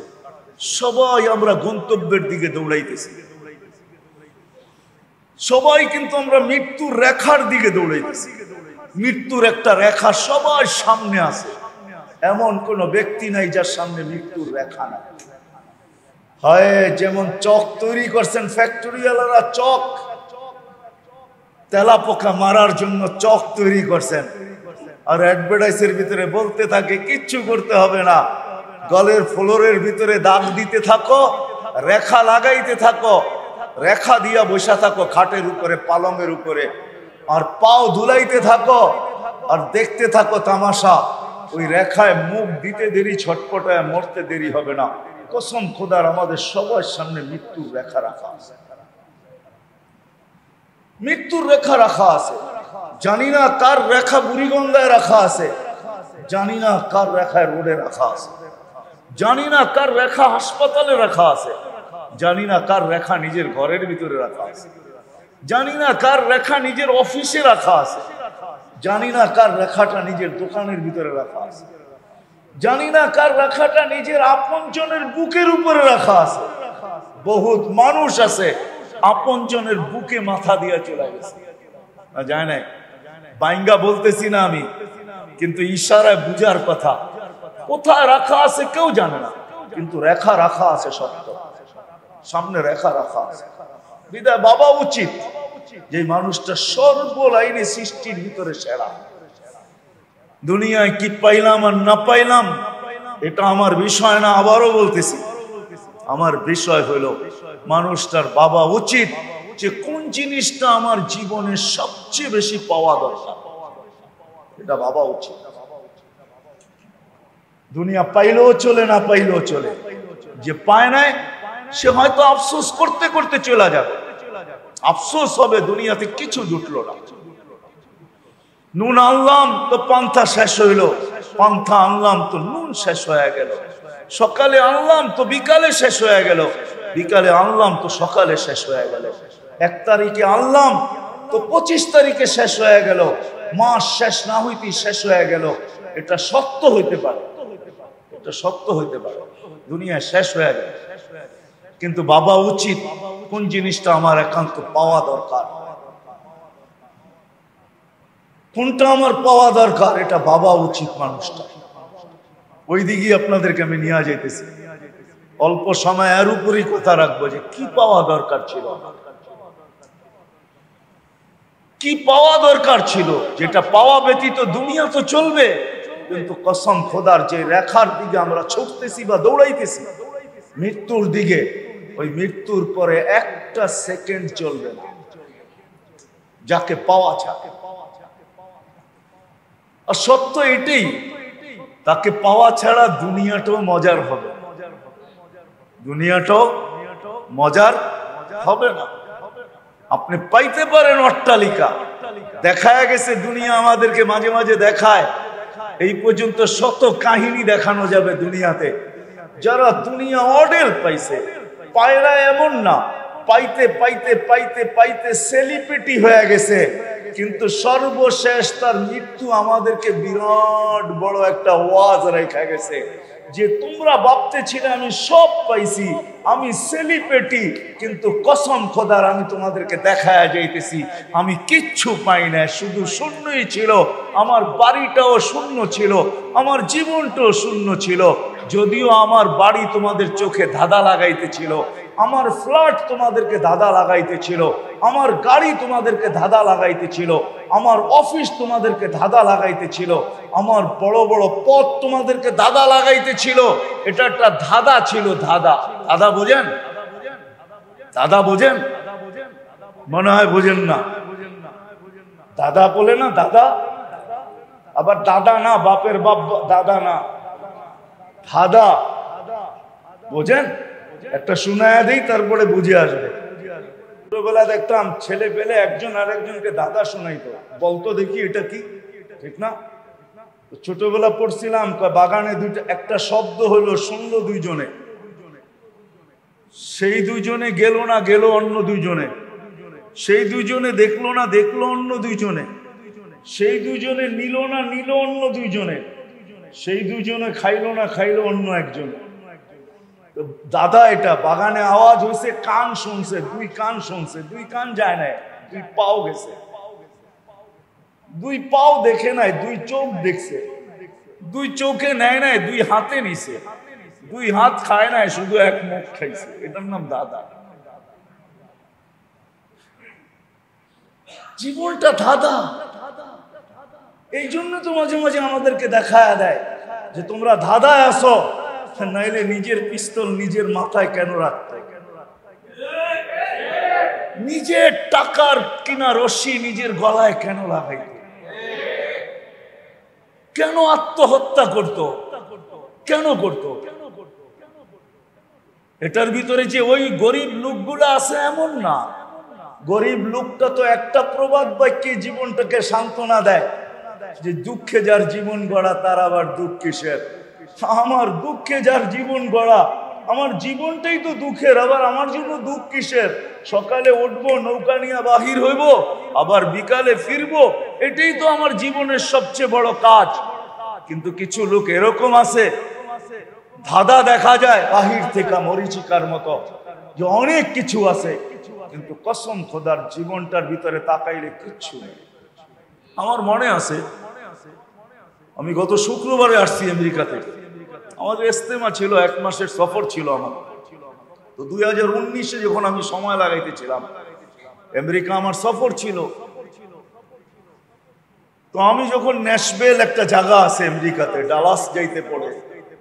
সবাই আমরা গন্তব্যের দিকে দৌড়াইতেছি। সবাই কিন্তু আমরা মৃত্যুর রেখার দিকে দৌড়াইতেছি। মৃত্যুর একটা রেখা সবার সামনে আছে। এমন কোন ব্যক্তি নাই যার সামনে মৃত্যুর রেখা নাই। হয়, যেমন চক তৈরি করছেন ফ্যাক্টরিওয়ালারা, চক। তেলা পোকা মারার জন্য চক তৈরি করছেন। আর অ্যাডভার্টাইজের ভিতরে বলতে থাকে, কিচ্ছু করতে হবে না। গলের ফ্লোরের ভিতরে দাগ দিতে থাকো, রেখা লাগাইতে থাকো, রেখা দিয়া বসা থাকো খাটের উপরে, পালঙের উপরে। আর পাও ধুলাইতে থাকো, আর দেখতে থাকো তামাশা। ওই রেখায় মুখ দিতে দেরি, ছটপটায় মরতে দেরি হবে না। কসম খোদার আমাদের সবার সামনে মৃত্যুর রেখা রাখা আছে। মৃত্যুর রেখা রাখা আছে। জানি না কার রেখা বুড়িগঙ্গায় রাখা আছে। জানি না কার রেখায় রোডে রাখা আছে। জানি না কার রেখা হাসপাতালে রাখা আছে। জানি না কার রেখা নিজের ঘরের ভিতরে রাখা আছে। জানি না কার রেখা নিজের অফিসে রাখা আছে। জানি না কার রেখাটা নিজের দোকানের ভিতরে রাখা আছে। জানি না কার রেখাটা, নিজের আপনজনের বুকের উপরে রাখা আছে। বহুত মানুষ আছে, আপনজনের বুকে মাথা দিয়ে চলে গেছে। যায় নাই? বাইঙ্গা বলতেছি না আমি, কিন্তু ইশারায় বুঝার কথা। কোথায় রাখা আছে কেউ জানে না, কিন্তু রেখা রাখা আছে সত্য। সামনে রেখা রাখা আছে। বিদায়, বাবা উচিত যে মানুষটা সর্ব লাইনে সৃষ্টির ভিতরে সেরা। দুনিয়ায় কি পাইলাম আর না পাইলাম, এটা আমার বিষয় না, আবারও বলতেছি। আমার বিষয় হলো, মানুষটার বাবা উচিত যে কোন জিনিসটা আমার জীবনে সবচেয়ে বেশি পাওয়া দরকার। এটা বাবা উচিত। দুনিয়া পাইলেও চলে, না পাইলেও চলে। যে পায় নাই, সে হয়তো আফসোস করতে করতে চলে যাবে। আফসোস হবে দুনিয়াতে কিছু জুটলো না। নুন আনলাম, তো পান্থা শেষ হইল। পান্থা আনলাম, তো নুন শেষ হয়ে গেল। সকালে আনলাম, তো বিকালে শেষ হয়ে গেল। বিকালে আনলাম, তো সকালে শেষ হয়ে গেল। এক তারিখে আনলাম, তো পঁচিশ তারিখে শেষ হয়ে গেল। মাস শেষ না হইতেই শেষ হয়ে গেল। এটা সত্য হইতে পারে। এটা সত্য হইতে পারে। দুনিয়া শেষ হয়ে গেল। কিন্তু বাবা উচিত কোন জিনিসটা আমার একান্ত পাওয়া দরকার। কোনটা আমার পাওয়া দরকার, এটা বাবা উচিত মানুষটা। ওই দিকে আপনাদেরকে আমি নিয়ে যেতেছি অল্প সময় এর উপরই কথা রাখব যে, কি পাওয়া দরকার ছিল? কি পাওয়া দরকার ছিল? যেটা পাওয়া ব্যতীত দুনিয়া তো চলবে, কিন্তু কসম খোদার যে রেখার দিকে আমরা ছুটতেছি বা দৌড়াইতেছি, মৃত্যুর দিকে, ওই মৃত্যুর পরে একটা সেকেন্ড চলবে না। যাকে পাওয়া ছাড়ে। আর সত্য এটাই, তাকে পাওয়া ছাড়া দুনিয়াটাও মজার হবে। দুনিয়াটাও মজার হবে না। আপনি পাইতে পারেন অট্টালিকা। দেখা গেছে দুনিয়া আমাদেরকে মাঝে মাঝে দেখায়। এই পর্যন্ত শত কাহিনী দেখানো যাবে দুনিয়াতে। যারা দুনিয়া অডেল পাইছে, পায়রা এমন না। পাইতে পাইতে পাইতে পাইতে সেলিব্রিটি হয়ে গেছে। কিন্তু সর্বশেষ তার মৃত্যু আমাদেরকে বিরাট বড় একটা ওয়াজ রেখা গেছে। যে তোমরা ভাবতেছিলে আমি সব পাইছি, আমি সেলিব্রিটি কিন্তু কসম খোদার আমি তোমাদেরকে দেখায় যাইতেছি, আমি কিচ্ছু পাই না। শুধু শূন্যই ছিল, আমার বাড়িটাও শূন্য ছিল, আমার জীবনটাও শূন্য ছিল। যদিও আমার বাড়ি তোমাদের চোখে ধাঁধা লাগাইতেছিল আমার ফ্ল্যাট তোমাদেরকে ধাঁধা লাগাইতেছিল আমার গাড়ি তোমাদেরকে ধাঁধা লাগাইতেছিল আমার অফিস তোমাদেরকে ধাঁধা লাগাইতেছিল আমার বড় বড় পথ তোমাদেরকে দাদা লাগাইতেছিল এটা একটা ধাঁধা ছিল ধাঁধা। দাদা বোঝেন? দাদা বোঝেন? মনে হয় বোঝেন না। দাদা বলে না দাদা আবার দাদা না, বাপের বাপ দাদা না। ধাঁধা বোঝেন? একটা শোনায় দিই, তারপরে বুঝে আসবে। ছোটবেলা দেখতাম, ছেলে পেলে একজন আর একজনকে দাদা শোনাইতো। বলতো দেখি এটা কি? ঠিক না? ছোটবেলা পড়ছিলাম বাগানে দুইটা, একটা শব্দ হলো শুনলো দুইজনে। সেই দুইজনে গেল না, গেল অন্য দুইজনে। সেই দুইজনে দেখল না, দেখল অন্য দুইজনে। সেই দুইজনে নিল না, নিল অন্য দুইজনে। সেই দুজনে খাইলো না, খাইলো অন্য একজন। দাদা এটা, বাগানে আওয়াজ হয়েছে কান শুনছে, দুই কান শুনছে, দুই কান যায় না দুই পাও গেছে। দুই পাও দেখে নাই, দুই চোখ দেখছে। দুই চোখে নেয় নাই, দুই হাতে নিছে। দুই হাত খায় নাই, শুধু এক মুখ খাইছে। এটার নাম দাদা। জীবনটা দাদা। এই জন্য তো মাঝে মাঝে আমাদেরকে দেখা দেয় যে তোমরা ধাঁধায় আসো নাইলে নিজের পিস্তল নিজের মাথায় কেন রাখতে? নিজের টাকার কিনা রশি নিজের গলায় কেন লাগাইত? কেন আত্মহত্যা করত? কেন করত? এটার ভিতরে যে ওই গরিব লোকগুলো আছে এমন না। গরিব লোকটা তো একটা প্রবাদ বাক্যে জীবনটাকে সান্ত্বনা দেয়। যে দুঃখে যার জীবন গড়া, তার আবার দুঃখ কিসের? আমার দুঃখে যার জীবন গড়া, আমার জীবনটাই তো দুঃখের, আবার আমার জন্য দুঃখ কিসের? সকালে উঠবো, নৌকা নিয়ে বাহির হইব, আবার বিকালে ফিরবো, এটাই তো আমার জীবনের সবচেয়ে বড় কাজ। কিন্তু কিছু লোক এরকম আছে, ধাঁধা দেখা যায় বাহির থেকে মরিচিকার মতো, যে অনেক কিছু আছে, কিন্তু কসম খোদার জীবনটার ভিতরে তাকাইলে কিচ্ছু নেই। আমার মনে আছে, আমি গত শুক্রবারে আসছি আমেরিকা থেকে আমাদের ইস্তেমা ছিল, এক মাসের সফর ছিল আমার। তো দুই হাজার উনিশে যখন আমি সময় লাগাইতেছিলাম, আমেরিকা আমার সফর ছিল। তো আমি যখন ন্যাশবেল একটা জায়গা আছে আমেরিকাতে, ডালাস যাইতে পড়ে,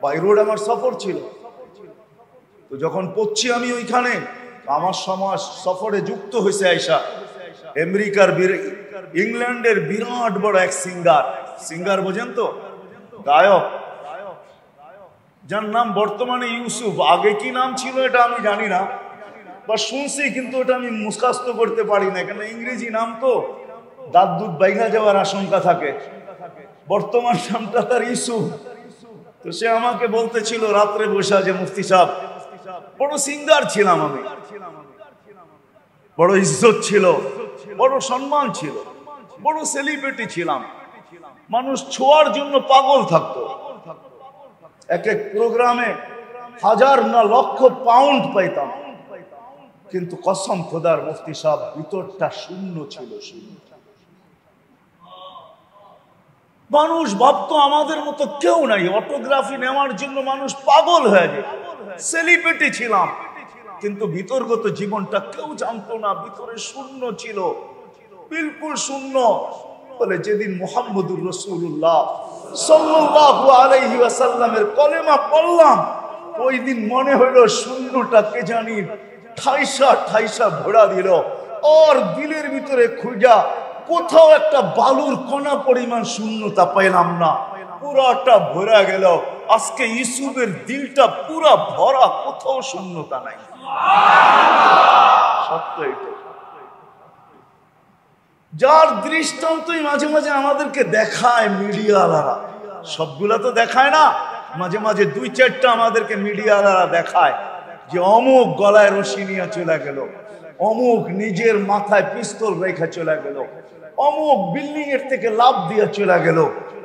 বাই রোড আমার সফর ছিল। তো যখন পড়ছি আমি ওইখানে আমার সমাজ সফরে যুক্ত হয়েছে আইসা আমেরিকার ইংল্যান্ডের বিরাট বড় এক সিঙ্গার। সিঙ্গার বোঝেন তো? গায়ক। যার নাম বর্তমানে ইউসুফ। আগে কি নাম ছিল এটা আমি জানি না, বা শুনছি কিন্তু এটা আমি মুস্কাস্ত করতে পারি না কেন ইংরেজি নাম তো। দাঁত দুধ বাইঘা যাওয়ার আশঙ্কা থাকে। বর্তমান নামটা তার ইউসুফ। তো সে আমাকে বলতেছিল রাত্রে বসা যে মুফতি সাহেব, বড় সিঙ্গার ছিলাম আমি। বড় ইজ্জত ছিল। বড় সম্মান ছিল, বড় সেলিব্রিটি ছিলাম। মানুষ ছোঁয়ার জন্য পাগল থাকতো। এক এক প্রোগ্রামে হাজার না লক্ষ পাউন্ড পাইতাম। কিন্তু কসম খোদার মুফতি সাহেব, ভিতরটা শূন্য ছিল, শূন্য। মানুষ ভাবতো আমাদের মতো কেউ নাই অটোগ্রাফি নেওয়ার জন্য মানুষ পাগল হয়ে যায়। সেলিব্রিটি ছিলাম। কিন্তু ভিতরগত জীবনটা কেউ জানতো না, ভিতরে শূন্য ছিল। বিলকুল শূন্য। বলে যেদিন মোহাম্মদুর রসুল্লাহ সাল্লাল্লাহু আলাইহি ওয়াসাল্লামের কলেমা পড়লাম ওই দিন মনে হইল শূন্যটা কে জানি ঠাইসা ঠাইসা ভরা দিল। ওর দিলের ভিতরে খুঁজা কোথাও একটা বালুর কণা পরিমাণ শূন্যতা পাইলাম না। পুরাটা ভরা গেল। আজকে ইসুবের দিলটা পুরা ভরা, কোথাও শূন্যতা নাই। যার দৃষ্টান্তই মাঝে মাঝে আমাদেরকে দেখায় মিডিয়ালারা সবগুলা তো দেখায় না, মাঝে মাঝে দুই চারটা আমাদেরকে মিডিয়ালারা দেখায় যে অমুক গলায় রশি নিয়ে চলে গেল, অমুক নিজের মাথায় পিস্তল রেখা চলে গেল, অমুক বিল্ডিং এর থেকে লাভ দিয়ে চলে গেল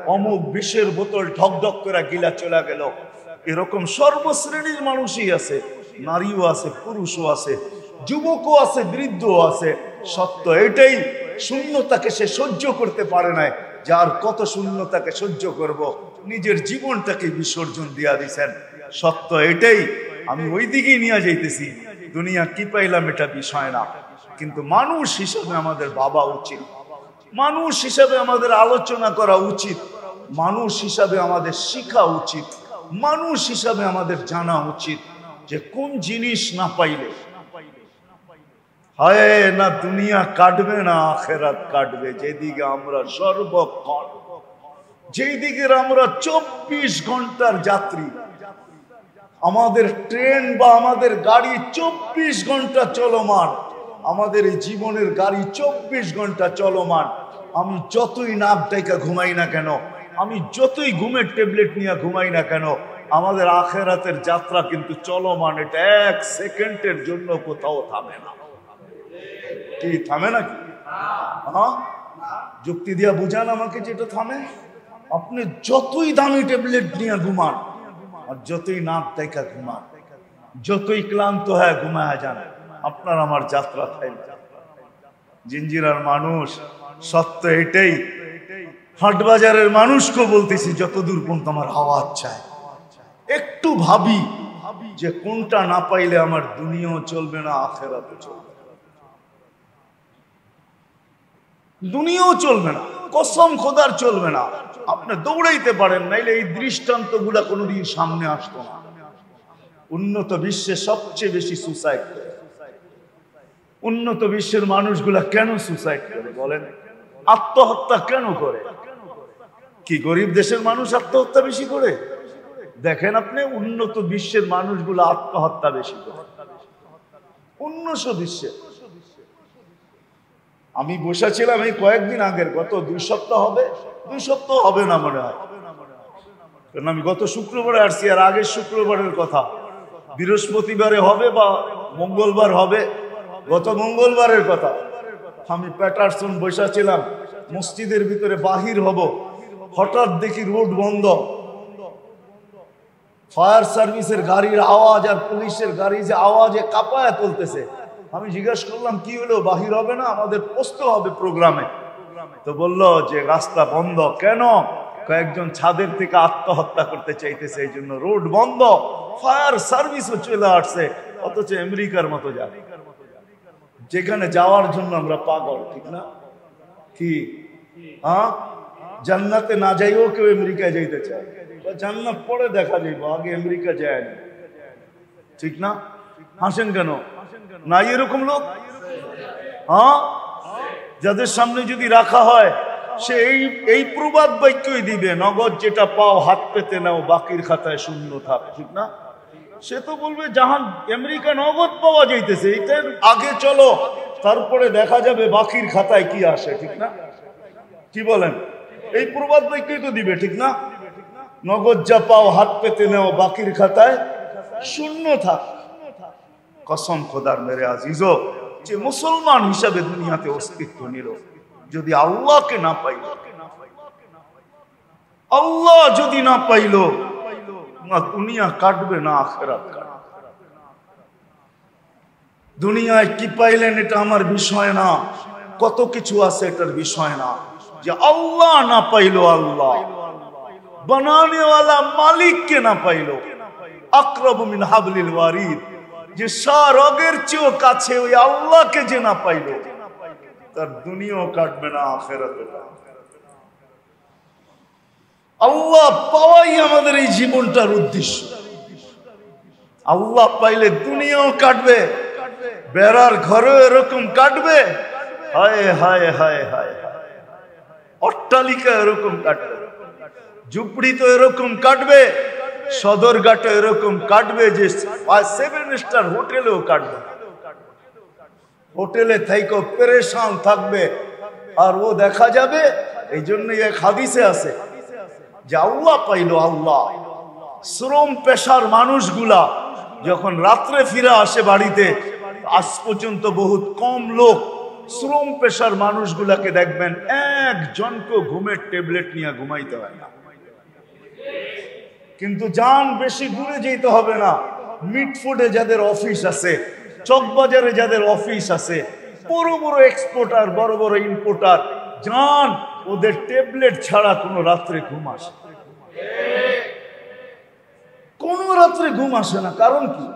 অমুক বিষের বোতল ঢকঢক করে গিলা চলে গেল। এরকম সর্বশ্রেণীর মানুষই আছে, নারীও আছে, পুরুষও আছে, যুবকও আছে, বৃদ্ধও আছে। সত্য এটাই, শূন্যতাকে সে সহ্য করতে পারে না যার কত শূন্যতাকে সহ্য করব, নিজের জীবনটাকে বিসর্জন দিয়া দিছেন। সত্য এটাই, আমি ওই দিকেই নিয়ে যাইতেছি। দুনিয়া কি পাইলাম এটা বিষয় না। কিন্তু মানুষ হিসেবে আমাদের বাবা উচিত। মানুষ হিসাবে আমাদের আলোচনা করা উচিত। মানুষ হিসাবে আমাদের শিখা উচিত। মানুষ হিসাবে আমাদের জানা উচিত যে কোন জিনিস না পাইলে। হায়, না দুনিয়া কাটবে, না আখেরাত কাটবে। যেদিকে আমরা সর্বক্ষণ যেই আমরা চব্বিশ ঘণ্টার যাত্রী, আমাদের ট্রেন বা আমাদের গাড়ি চব্বিশ ঘণ্টা চলমান। আমাদের এই জীবনের গাড়ি চব্বিশ ঘণ্টা চলমান। আমি যতই নাক ডাইকা ঘুমাই না কেন, আমি যতই ঘুমের ট্যাবলেট নিয়ে ঘুমাই না কেন, আমাদের আখেরাতের যাত্রা কিন্তু চলমান, এটা এক সেকেন্ডের জন্য কোথাও থামে না। কি, থামে নাকি? হ্যাঁ যুক্তি দিয়া বুঝান আমাকে যেটা থামে। আপনি যতই দামি ট্যাবলেট নিয়ে ঘুমান, আর যতই নাক দেখা ঘুমান, যতই ক্লান্ত হয় ঘুমায় যান আপনার আমার যাত্রা থাইবে জিঞ্জিরার মানুষ, সত্য এটাই। হাটবাজারের মানুষকে বলতেছি, যতদূর পর্যন্ত আমার আওয়াজ চায়। একটু ভাবি যে কোনটা না পাইলে আমার দুনিয়াও চলবে না, আখেরাতও চলবে দুনিয়াও চলবে না, কসম খোদার চলবে না। আপনি দৌড়াইতে পারেন, নাইলে এই দৃষ্টান্তগুলা কোনোদিন সামনে আসতো না। উন্নত বিশ্বে সবচেয়ে বেশি সুসাইড করে উন্নত বিশ্বের মানুষগুলা কেন সুসাইড করে বলেন? আত্মহত্যা কেন করে? কি গরিব দেশের মানুষ আত্মহত্যা বেশি করে? দেখেন আপনি, উন্নত বিশ্বের মানুষগুলো আত্মহত্যা বেশি করে। উন্নত বিশ্বে আমি বসেছিলাম এই কয়েকদিন আগের, গত দুই সপ্তাহ হবে? দুই সপ্তাহ হবে না মনে হয়। কারণ আমি গত শুক্রবারে আসছি, আর আগের শুক্রবারের কথা। বৃহস্পতিবারে হবে বা মঙ্গলবার হবে? গত মঙ্গলবারের কথা। আমি প্যাটারসন বসেছিলাম মসজিদের ভিতরে বাহির হব। হঠাৎ দেখি রোড বন্ধ। ফায়ার সার্ভিসের গাড়ির আওয়াজ আর পুলিশের গাড়ি যে আওয়াজে কাঁপায় তুলতেছে। আমি জিজ্ঞাসা করলাম, কি হলো? বাহির হবে না? আমাদের পোস্ত হবে প্রোগ্রামে। তো বলল যে, রাস্তা বন্ধ। কেন? কয়েকজন ছাদের থেকে আত্মহত্যা করতে চাইতেছে এই জন্য রোড বন্ধ। ফায়ার সার্ভিসও চলে আসছে, অথচ আমেরিকার মতো যাবে। যেখানে যাওয়ার জন্য আমরা পাগল, ঠিক না? কি? হ্যাঁ? জান্নাতে না যাইও কেউ আমেরিকায় যাইতে চায়। জান্নাত পরে দেখা যাইব, আগে আমেরিকা যায় না। ঠিক না? হাসেন কেন? না এরকম লোক? হ্যাঁ? যাদের সামনে যদি রাখা হয়, সে এই এই প্রবাদ বাক্যই দিবে, নগদ যেটা পাও হাত পেতে নাও, বাকির খাতায় শূন্য থাক, ঠিক না? সে তো বলবে, জাহান আমেরিকা নগদ পাওয়া যাইতেছে, এটার আগে চলো, তারপরে দেখা যাবে বাকির খাতায় কি আসে, ঠিক না? কি বলেন? এই প্রবাদ বাক্যই তো দিবে, ঠিক না? নগদ যা পাও হাত পেতে নাও বাকির খাতায়, শূন্য থাক। কসম খোদার মেরে আজিজ যে মুসলমান হিসাবে দুনিয়াতে অস্তিত্ব নিল, যদি আল্লাহকে না পাইল, আল্লাহ যদি না পাইল না দুনিয়া কাটবে না আখেরাত কাটবে। দুনিয়ায় কি পাইলেন এটা আমার বিষয় না। কত কিছু আছে এটার বিষয় না। যে আল্লাহ না পাইলো আল্লাহ। বানানেওয়ালা মালিককে না পাইলো। আকরব মিন হাবলিল ওয়ারিদ। যে রগের চেয়েও কাছে ওই আল্লাহকে যে না পাইলো। তার দুনিয়াও কাটবে না আখেরাত আল্লাহ পাওয়াই আমাদের এই জীবনটার উদ্দেশ্য। আল্লাহ পাইলে দুনিয়াও কাটবে, বেড়ার ঘরে এরকম কাটবে। হায় হায় হায় হায় অট্টালিকা এরকম কাটবে, ঝুপড়ি তো এরকম কাটবে সদরঘাটে এরকম কাটবে যে সেভেন স্টার হোটেলেও কাটবে। হোটেলে থাইকো পেরেশান থাকবে, আর ও দেখা যাবে এই জন্যই এক হাদিসে আছে যে আল্লাহ পাইল আল্লাহ। শ্রম পেশার মানুষগুলা যখন রাত্রে ফিরে আসে বাড়িতে, আজ পর্যন্ত বহুত কম লোক শ্রম পেশার মানুষগুলাকে দেখবেন একজনকে ঘুমের ট্যাবলেট নিয়ে ঘুমাইতে হয় না। কিন্তু যান বেশি ঘুরে যেতে হবে না। মিটফুডে যাদের অফিস আছে চকবাজারে যাদের অফিস আছে, বড় বড় এক্সপোর্টার, বড় বড় ইম্পোর্টার, যান ওদের ট্যাবলেট ছাড়া কোনো রাত্রে ঘুম আসে কোন রাত্রে ঘুম আসে না, কারণ কি?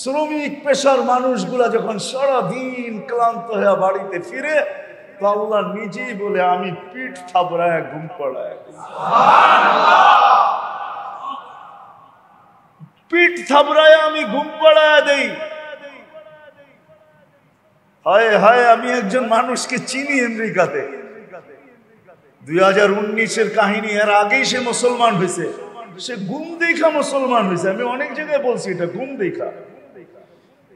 শ্রমিক, পেশার মানুষগুলা যখন সারাদিন ক্লান্ত হয়ে বাড়িতে ফিরে আল্লাহ নিজেই বলে, আমি পিঠ থাবড়ায়, ঘুম পড়ায় পিঠ থাবড়ায় আমি ঘুম পড়ায় দেই। হায় হায়, আমি একজন মানুষকে চিনি আমেরিকাতে দুই হাজার উনিশের কাহিনী, এর আগেই সে মুসলমান হয়েছে। সে গুম দেখা মুসলমান হয়েছে। আমি অনেক জায়গায় বলছি এটা, গুম দেখা।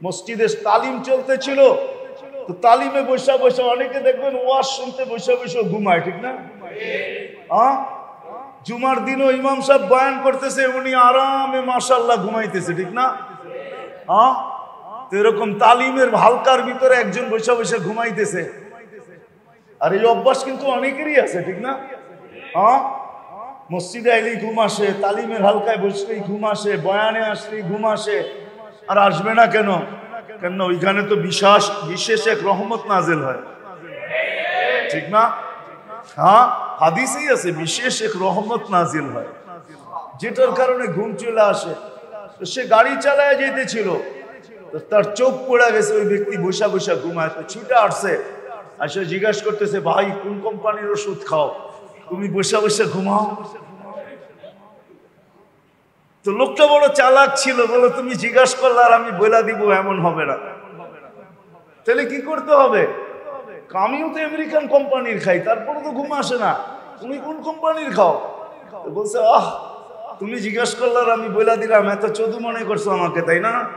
মসজিদে তালিম চলতেছিল। তো তালিমে বৈশা বৈশা অনেকে দেখবেন ওয়াজ শুনতে বৈশা বৈশা ঘুমায়, ঠিক না? জুমার দিনও ইমাম সাহেব বয়ান করতেছে, উনি আরামে মাসাল্লাহ ঘুমাইতেছে, ঠিক না? হ্যাঁ এরকম তালিমের হালকার ভিতরে একজন বৈশা বৈশা ঘুমাইতেছে। আর এই অভ্যাস কিন্তু অনেকেরই আছে, ঠিক না? হ্যাঁ? মসজিদে আইলেই ঘুম আসে, তালিমের হালকায় বসলেই ঘুম আসে, বয়ানে আসলেই ঘুম আসে, আর আসবে না কেন? কেন ওইখানে তো বিশ্বাস বিশেষ এক রহমত নাজেল হয়। ঠিক না? হ্যাঁ? হাদিসেই আছে, বিশেষ এক রহমত নাজিল হয়। যেটার কারণে ঘুম চলে আসে। সে গাড়ি চালায় যেতেছিল তার চোখ পড়ে গেছে, ওই ব্যক্তি বসা বসা ঘুমায় ছুটে আসছে। আসে জিজ্ঞাসা করতেছে, ভাই, কোন কোম্পানির ওষুধ খাও? তুমি বসে বসে ঘুমাও। তো লোকটা বড় চালাক ছিল, বলো, তুমি জিজ্ঞাসা করলে আর আমি বইলা দিব, এমন হবে না। তাহলে কি করতে হবে? আমিও তো আমেরিকান কোম্পানির খাই, তারপরে তো ঘুম আসে না। তুমি কোন কোম্পানির খাও? বলছে, আহ, তুমি জিজ্ঞাসা করলে আর আমি বইলা দিলাম, এত চোদু মনে করছ আমাকে, তাই না?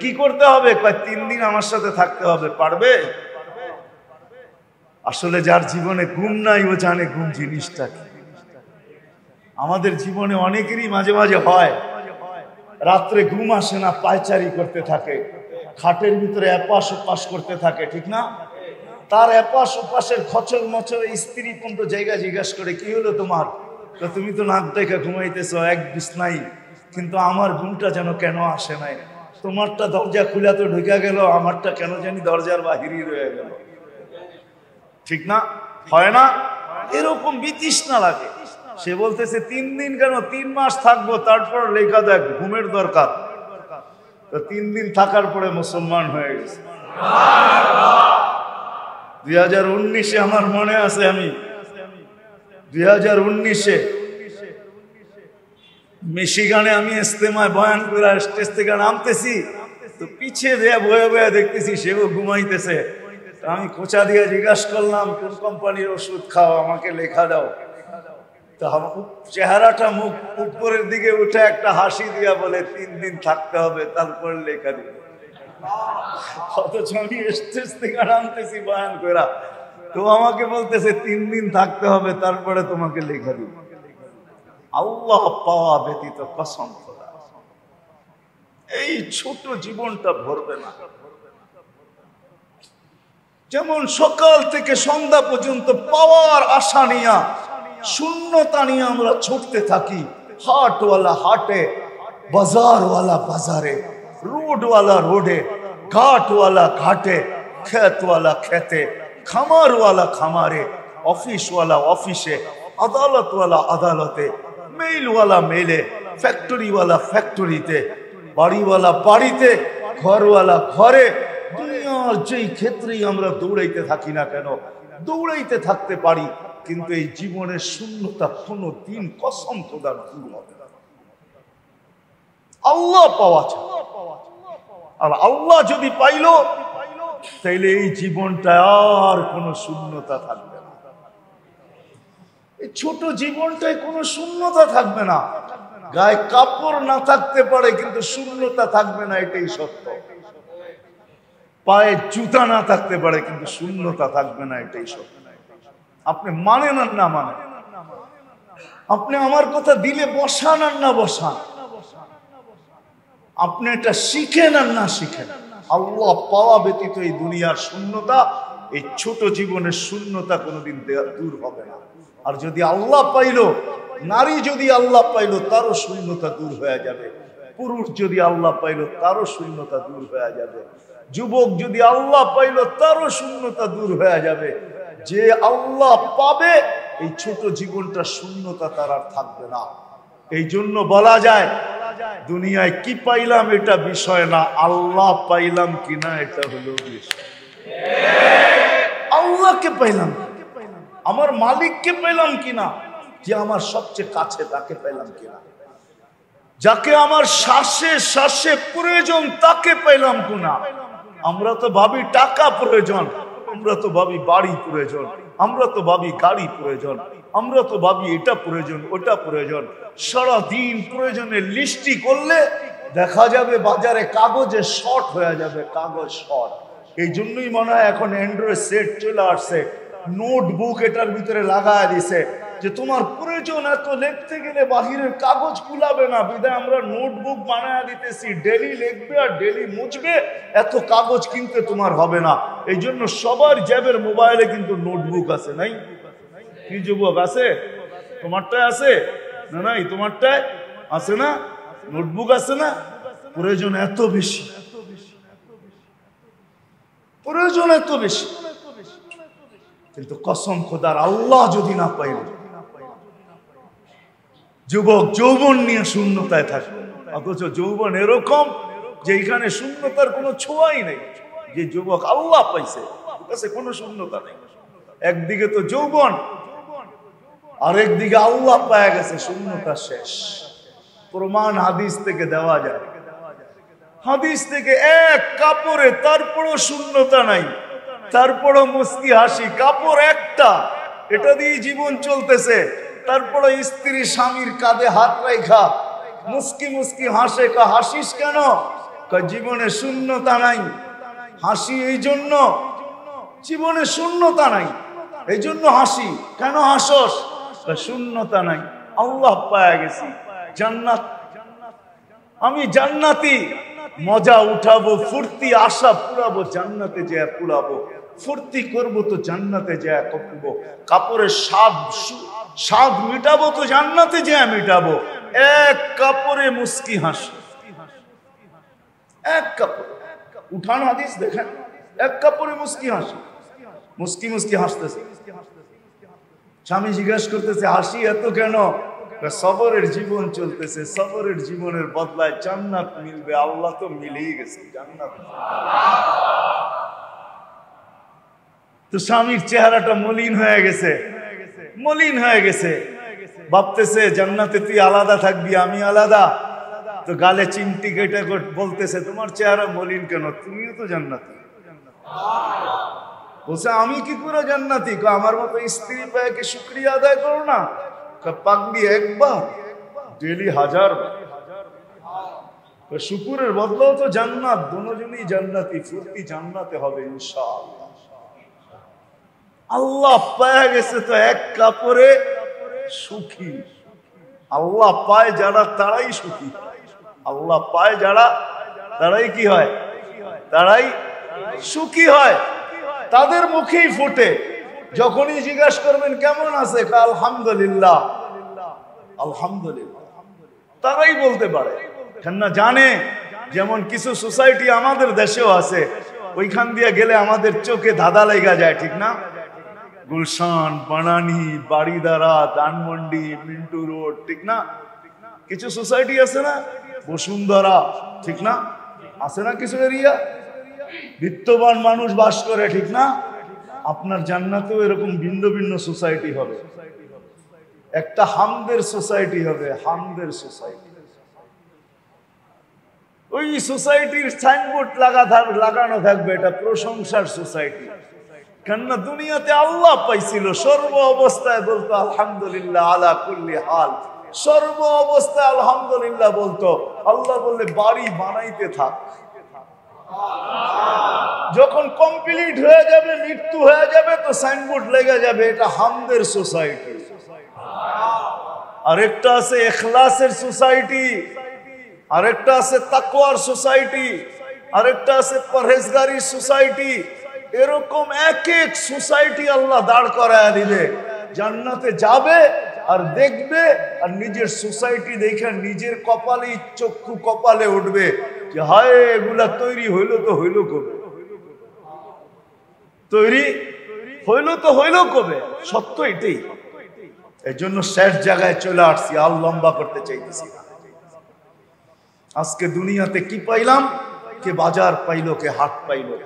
কি করতে হবে? তিন দিন আমার সাথে থাকতে হবে, পারবে? আসলে যার জীবনে ঘুম নাই, ও জানে ঘুম জিনিসটা কি। আমাদের জীবনে অনেকেরই মাঝে মাঝে হয়, রাত্রে ঘুম আসে না, পায়চারি করতে থাকে, খাটের ভিতরে এপাশ ওপাশ করতে থাকে, ঠিক না? তার এপাশ ওপাশের খচর মচর স্ত্রী পর্যন্ত জায়গা জিজ্ঞাসা করে, কি হলো তোমার? তো তুমি তো নাক দেখা ঘুমাইতেছ, এক বিছনাই কিন্তু আমার ঘুমটা যেন কেন আসে নাই? তোমারটা দরজা খুলে তো ঢুকে গেল, আমারটা কেন জানি দরজার বাহিরই রয়ে গেল। ঠিক না? হয় না? এরকম বিতৃষ্ণা লাগে। সে বলতেছে, তিন দিন কেন? তিন মাস থাকব, তারপর লেখা দেখ, ঘুমের দরকার। তো তিন দিন থাকার পরে মুসলমান হয়ে গেছে। দুই হাজার উনিশে আমার মনে আছে আমি। দুই হাজার উনিশে মিশিগানে আমি ইস্তেমায় বয়ান করে স্টেজ থেকে নামতেছি। তো পিছিয়ে দেয়া বয়ে বয়ে দেখতেছি, সেও ঘুমাইতেছে। আমি খোঁচা দিয়ে জিজ্ঞাসা করলাম, কোন কোম্পানির ওষুধ খাও, আমাকে লেখা দাও। তো চেহারাটা মুখ উপরের দিকে উঠে একটা হাসি দিয়া বলে, তিন দিন থাকতে হবে, তারপর লেখা দিবে। অথচ আমি স্টেজ থেকে নামতেছি, বয়ান করা তো আমাকে বলতেছে, তিন দিন থাকতে হবে, তারপরে তোমাকে লেখা দিব। আল্লাহ পাওয়া ব্যতীত কসম এই ছোট জীবনটা ভরবে না। যেমন সকাল থেকে সন্ধ্যা পর্যন্ত পাওয়ার আশা নিয়া, শূন্যতা নিয়ে আমরা ছুটতে থাকি। হাটওয়ালা হাটে, বাজারওয়ালা বাজারে, রোডওয়ালা রোডে, ঘাটওয়ালা ঘাটে খেতওয়ালা খেতে খামারওয়ালা খামারে, অফিসওয়ালা অফিসে, আদালতওয়ালা আদালতে, মেইলওয়ালা মেলে ফ্যাক্টরিওয়ালা ফ্যাক্টরিতে, বাড়িওয়ালা বাড়িতে, ঘরওয়ালা ঘরে যেই ক্ষেত্রেই আমরা দৌড়াইতে থাকি না কেন, দৌড়াইতে থাকতে পারি, কিন্তু এই জীবনের শূন্যতা কোনো দিন কসম খোদার দূর হবে আল্লাহ পাওয়া আর আল্লাহ যদি পাইল, তাইলে এই জীবনটা আর কোনো শূন্যতা থাকবে না। এই ছোট জীবনটায় কোনো শূন্যতা থাকবে না। গায়ে কাপড় না থাকতে পারে, কিন্তু শূন্যতা থাকবে না, এটাই সত্য। পায়ে জুতা না থাকতে পারে, কিন্তু শূন্যতা থাকবে না, এটাই সত্য আপনি মানেন আর না মানেন আপনি আমার কথা দিলে বসান আর না বসান? আপনি এটা শিখেন আর না শিখেন? আল্লাহ পাওয়া ব্যতীত এই দুনিয়ার শূন্যতা, এই ছোট জীবনের শূন্যতা কোনোদিন দূর হবে না। আর যদি আল্লাহ পাইল, নারী যদি আল্লাহ পাইল, তারও শূন্যতা দূর হয়ে যাবে। পুরুষ যদি আল্লাহ পাইল, তারও শূন্যতা দূর হয়ে যাবে। যুবক যদি আল্লাহ পাইল, তারও শূন্যতা দূর হয়ে যাবে। যে আল্লাহ পাবে, এই ছোট জীবনটা শূন্যতা তার আর থাকবে না। এই জন্য বলা যায়, দুনিয়ায় কি পাইলাম এটা বিষয় না, আল্লাহ পাইলাম কিনা এটা হলো আল্লাহকে পাইলাম, আমার মালিককে পেলাম কিনা, যে আমার সবচেয়ে কাছে তাকে পেলাম কিনা। যাকে আমার শ্বাসে শ্বাসে প্রয়োজন তাকে পেলাম কিনা। আমরা তো ভাবি টাকা প্রয়োজন, আমরা তো ভাবি বাড়ি প্রয়োজন, আমরা তো ভাবি গাড়ি প্রয়োজন, আমরা তো ভাবি এটা প্রয়োজন, ওটা প্রয়োজন। সারা দিন প্রয়োজনের লিস্টি করলে দেখা যাবে বাজারে কাগজে শর্ট হয়ে যাবে, কাগজ শর্ট। এই জন্যই মনে হয় এখন অ্যান্ড্রয়েড সেট চলে আসছে। নোটবুক এটার ভিতরে লাগায় দিছে। যে তোমার প্রয়োজন এত লিখতে গেলে বাহিরের কাগজ কুলাবে না। বিদায়, আমরা নোটবুক বানায় দিতেছি। ডেলি লিখবে আর ডেলি মুছবে, এত কাগজ কিনতে তোমার হবে না। এই জন্য সবার জ্যাবের মোবাইলে কিন্তু নোটবুক আছে, নাই? কি যুবক আছে? তোমারটায় আছে? না নাই, তোমারটায় আছে না? নোটবুক আছে না? প্রয়োজন এত বেশি। প্রয়োজন এত বেশি। কিন্তু কসম খোদার আল্লাহ যদি না পাইল যুবক যৌবন নিয়ে শূন্যতায় থাকবে। অথচ যৌবন এরকম যে এখানে শূন্যতার কোনো ছোঁয়াই নেই। যে যুবক আল্লাহ পাইছে কাছে কোনো শূন্যতা নেই। একদিকে তো যৌবন আরেকদিকে আল্লাহ পায়া গেছে, শূন্যতা শেষ। প্রমাণ হাদিস থেকে দেওয়া যায়। হাদিস থেকে এক কাপড়ে, তারপরও শূন্যতা নাই। তারপরও মুস্কি হাসি, কাপড় একটা, এটা দিয়ে জীবন চলতেছে। তারপরে স্ত্রী স্বামীর কাঁধে হাত রেখা মুস্কি মুস্কি হাসে, কা, হাসিস কেন? জীবনে শূন্যতা নাই। হাসি এই জন্য? জীবনে শূন্যতা নাই। এই জন্য হাসি। কেন হাসস? শূন্যতা নাই। আল্লাহ পায়া গেছি। জান্নাত। আমি জান্নাতি। মজা উঠাবো, ফুর্তি, আশা পুরাবো, জান্নাতে যে পুরাবো। ফুর্তি করব তো জান্নাতে যে করব কাপড়ের সাপ স্বাদ মিটাবো তো জান্নাতে যে মিটাবো। এক কাপড়ে মুস্কি হাসি। এক কাপড়। উঠান হাদিস দেখেন। এক কাপড়ে মুস্কি হাসি। মুস্কি মুস্কি হাসতেছে। স্বামী জিজ্ঞাসা করতেছে, হাসি এত কেন? সবরের জীবন চলতেছে, সবরের জীবনের বদলায় জান্নাত মিলবে, আল্লাহ তো মিলেই গেছে, জান্নাত। তো স্বামীর চেহারাটা মলিন হয়ে গেছে। মলিন হয়ে গেছে। ভাবতেছে, জান্নাতে তুই আলাদা থাকবি, আমি আলাদা। তো গালে চিমটি কেটে বলতেছে, তোমার চেহারা মলিন কেন? তুমিও তো জান্নাতি। বলছে, আমি কি করে জান্নাতি? আমার মতো স্ত্রী পায় কি শুক্রিয়া আদায় করো না? পাকবি একবার, ডেলি হাজার শুকুরের বদলাও তো জান্নাত, দুজনই জান্নাতি, ফুর্তি জান্নাতে হবে ইনশাআল্লাহ। আল্লাহ পায় গেছে তো এক কাপড়ে সুখী। আল্লাহ পায় যারা, তারাই সুখী। আল্লাহ পায় যারা, তারাই কি হয়? তারাই সুখী হয়। তাদের মুখেই ফুটে। যখনই জিজ্ঞাসা করবেন, কেমন আছে? আলহামদুলিল্লাহ। আলহামদুলিল্লাহ। তারাই বলতে পারে। কেননা জানে, যেমন কিছু সোসাইটি আমাদের দেশেও আছে, ওইখান দিয়ে গেলে আমাদের চোখে ধাঁধা লেগা যায়, ঠিক না? গুলশান, বানানি বাড়িদারা দানমন্ডি মিন্টু রোড, ঠিক না? কিছু সোসাইটি আছে না? বসুন্ধরা, ঠিক না? আছে না কিছু এরিয়া? বিত্তবান মানুষ বাস করে, ঠিক না? আপনার জান্নাতেও এরকম ভিন্ন ভিন্ন সোসাইটি হবে। একটা হামদের সোসাইটি হবে, হামদের সোসাইটি। ওই সোসাইটির সাইনবোর্ড লাগা লাগানো থাকবে, এটা প্রশংসার সোসাইটি। কেননা দুনিয়াতে আল্লাহ পাইছিল। সর্ব অবস্থায় বলতো, আলহামদুলিল্লাহ আলা কুল্লি হাল। সর্ব অবস্থায় আলহামদুলিল্লাহ বলতো, আল্লাহ বললে বাড়ি বানাইতে থাক। যখন কমপ্লিট হয়ে যাবে, মৃত্যু হয়ে যাবে, তো সাইনবোর্ড লেগে যাবে, এটা হামদের সোসাইটি। আরেকটা আছে এখলাসের সোসাইটি, আরেকটা আছে তাকওয়ার সোসাইটি, আরেকটা আছে পরহেজগারি সোসাইটি এরকম এক এক সোসাইটি আল্লাহ দাঁড় করায় দিবে। জান্নাতে যাবে আর দেখবে আর নিজের সোসাইটি দেখে নিজের কপালে চক্ষু কপালে উঠবে যে, হায়, এগুলা তৈরি হইল তো হইল কবে? তৈরি হইল তো হইল কবে? সত্য এটাই। এই জন্য শেষ জায়গায় চলে আসছি আল লম্বা করতে চাইতেছি আজকে দুনিয়াতে কি পাইলাম? কে বাজার পাইলো, কে হাট পাইলো।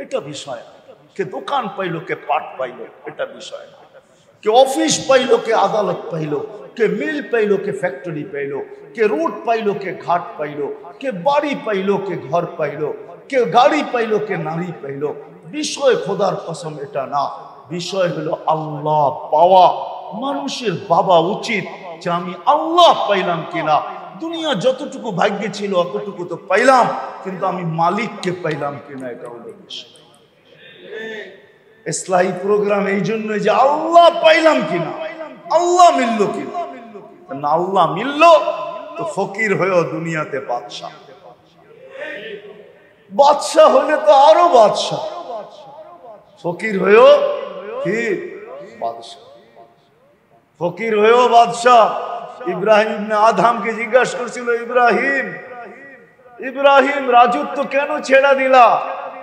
এটা বিষয় কে দোকান পাইলো কে পাট পাইলো এটা বিষয় না কে অফিস পাইলো কে আদালত পাইলো কে মিল পাইলো কে ফ্যাক্টরি পাইলো কে রোড পাইলো কে ঘাট পাইলো কে বাড়ি পাইলো কে ঘর পাইলো কে গাড়ি পাইলো কে নারী পাইলো বিষয় খোদার কসম এটা না বিষয় হলো আল্লাহ পাওয়া মানুষের বাবা উচিত যে আমি আল্লাহ পাইলাম কিনা দুনিয়া যতটুকু ভাগ্যে ছিল অতটুকু তো পাইলাম, কিন্তু আমি মালিককে পাইলাম কিনা এটা হলো বিষয়। ইসলাহী প্রোগ্রাম এই জন্য যে আল্লাহ পাইলাম কিনা, আল্লাহ মিলল কিনা। না আল্লাহ মিলল, তো ফকির হয়েও দুনিয়াতে বাদশাহ। বাদশাহ হলে তো আরও বাদশাহ। ফকির হয়েও কি? বাদশাহ। ফকির হয়েও বাদশাহ। ইব্রাহিম আধামকে জিজ্ঞাসা করছিল, ইব্রাহিম ইব্রাহিম, রাজত্ব কেন ছেড়া দিলা?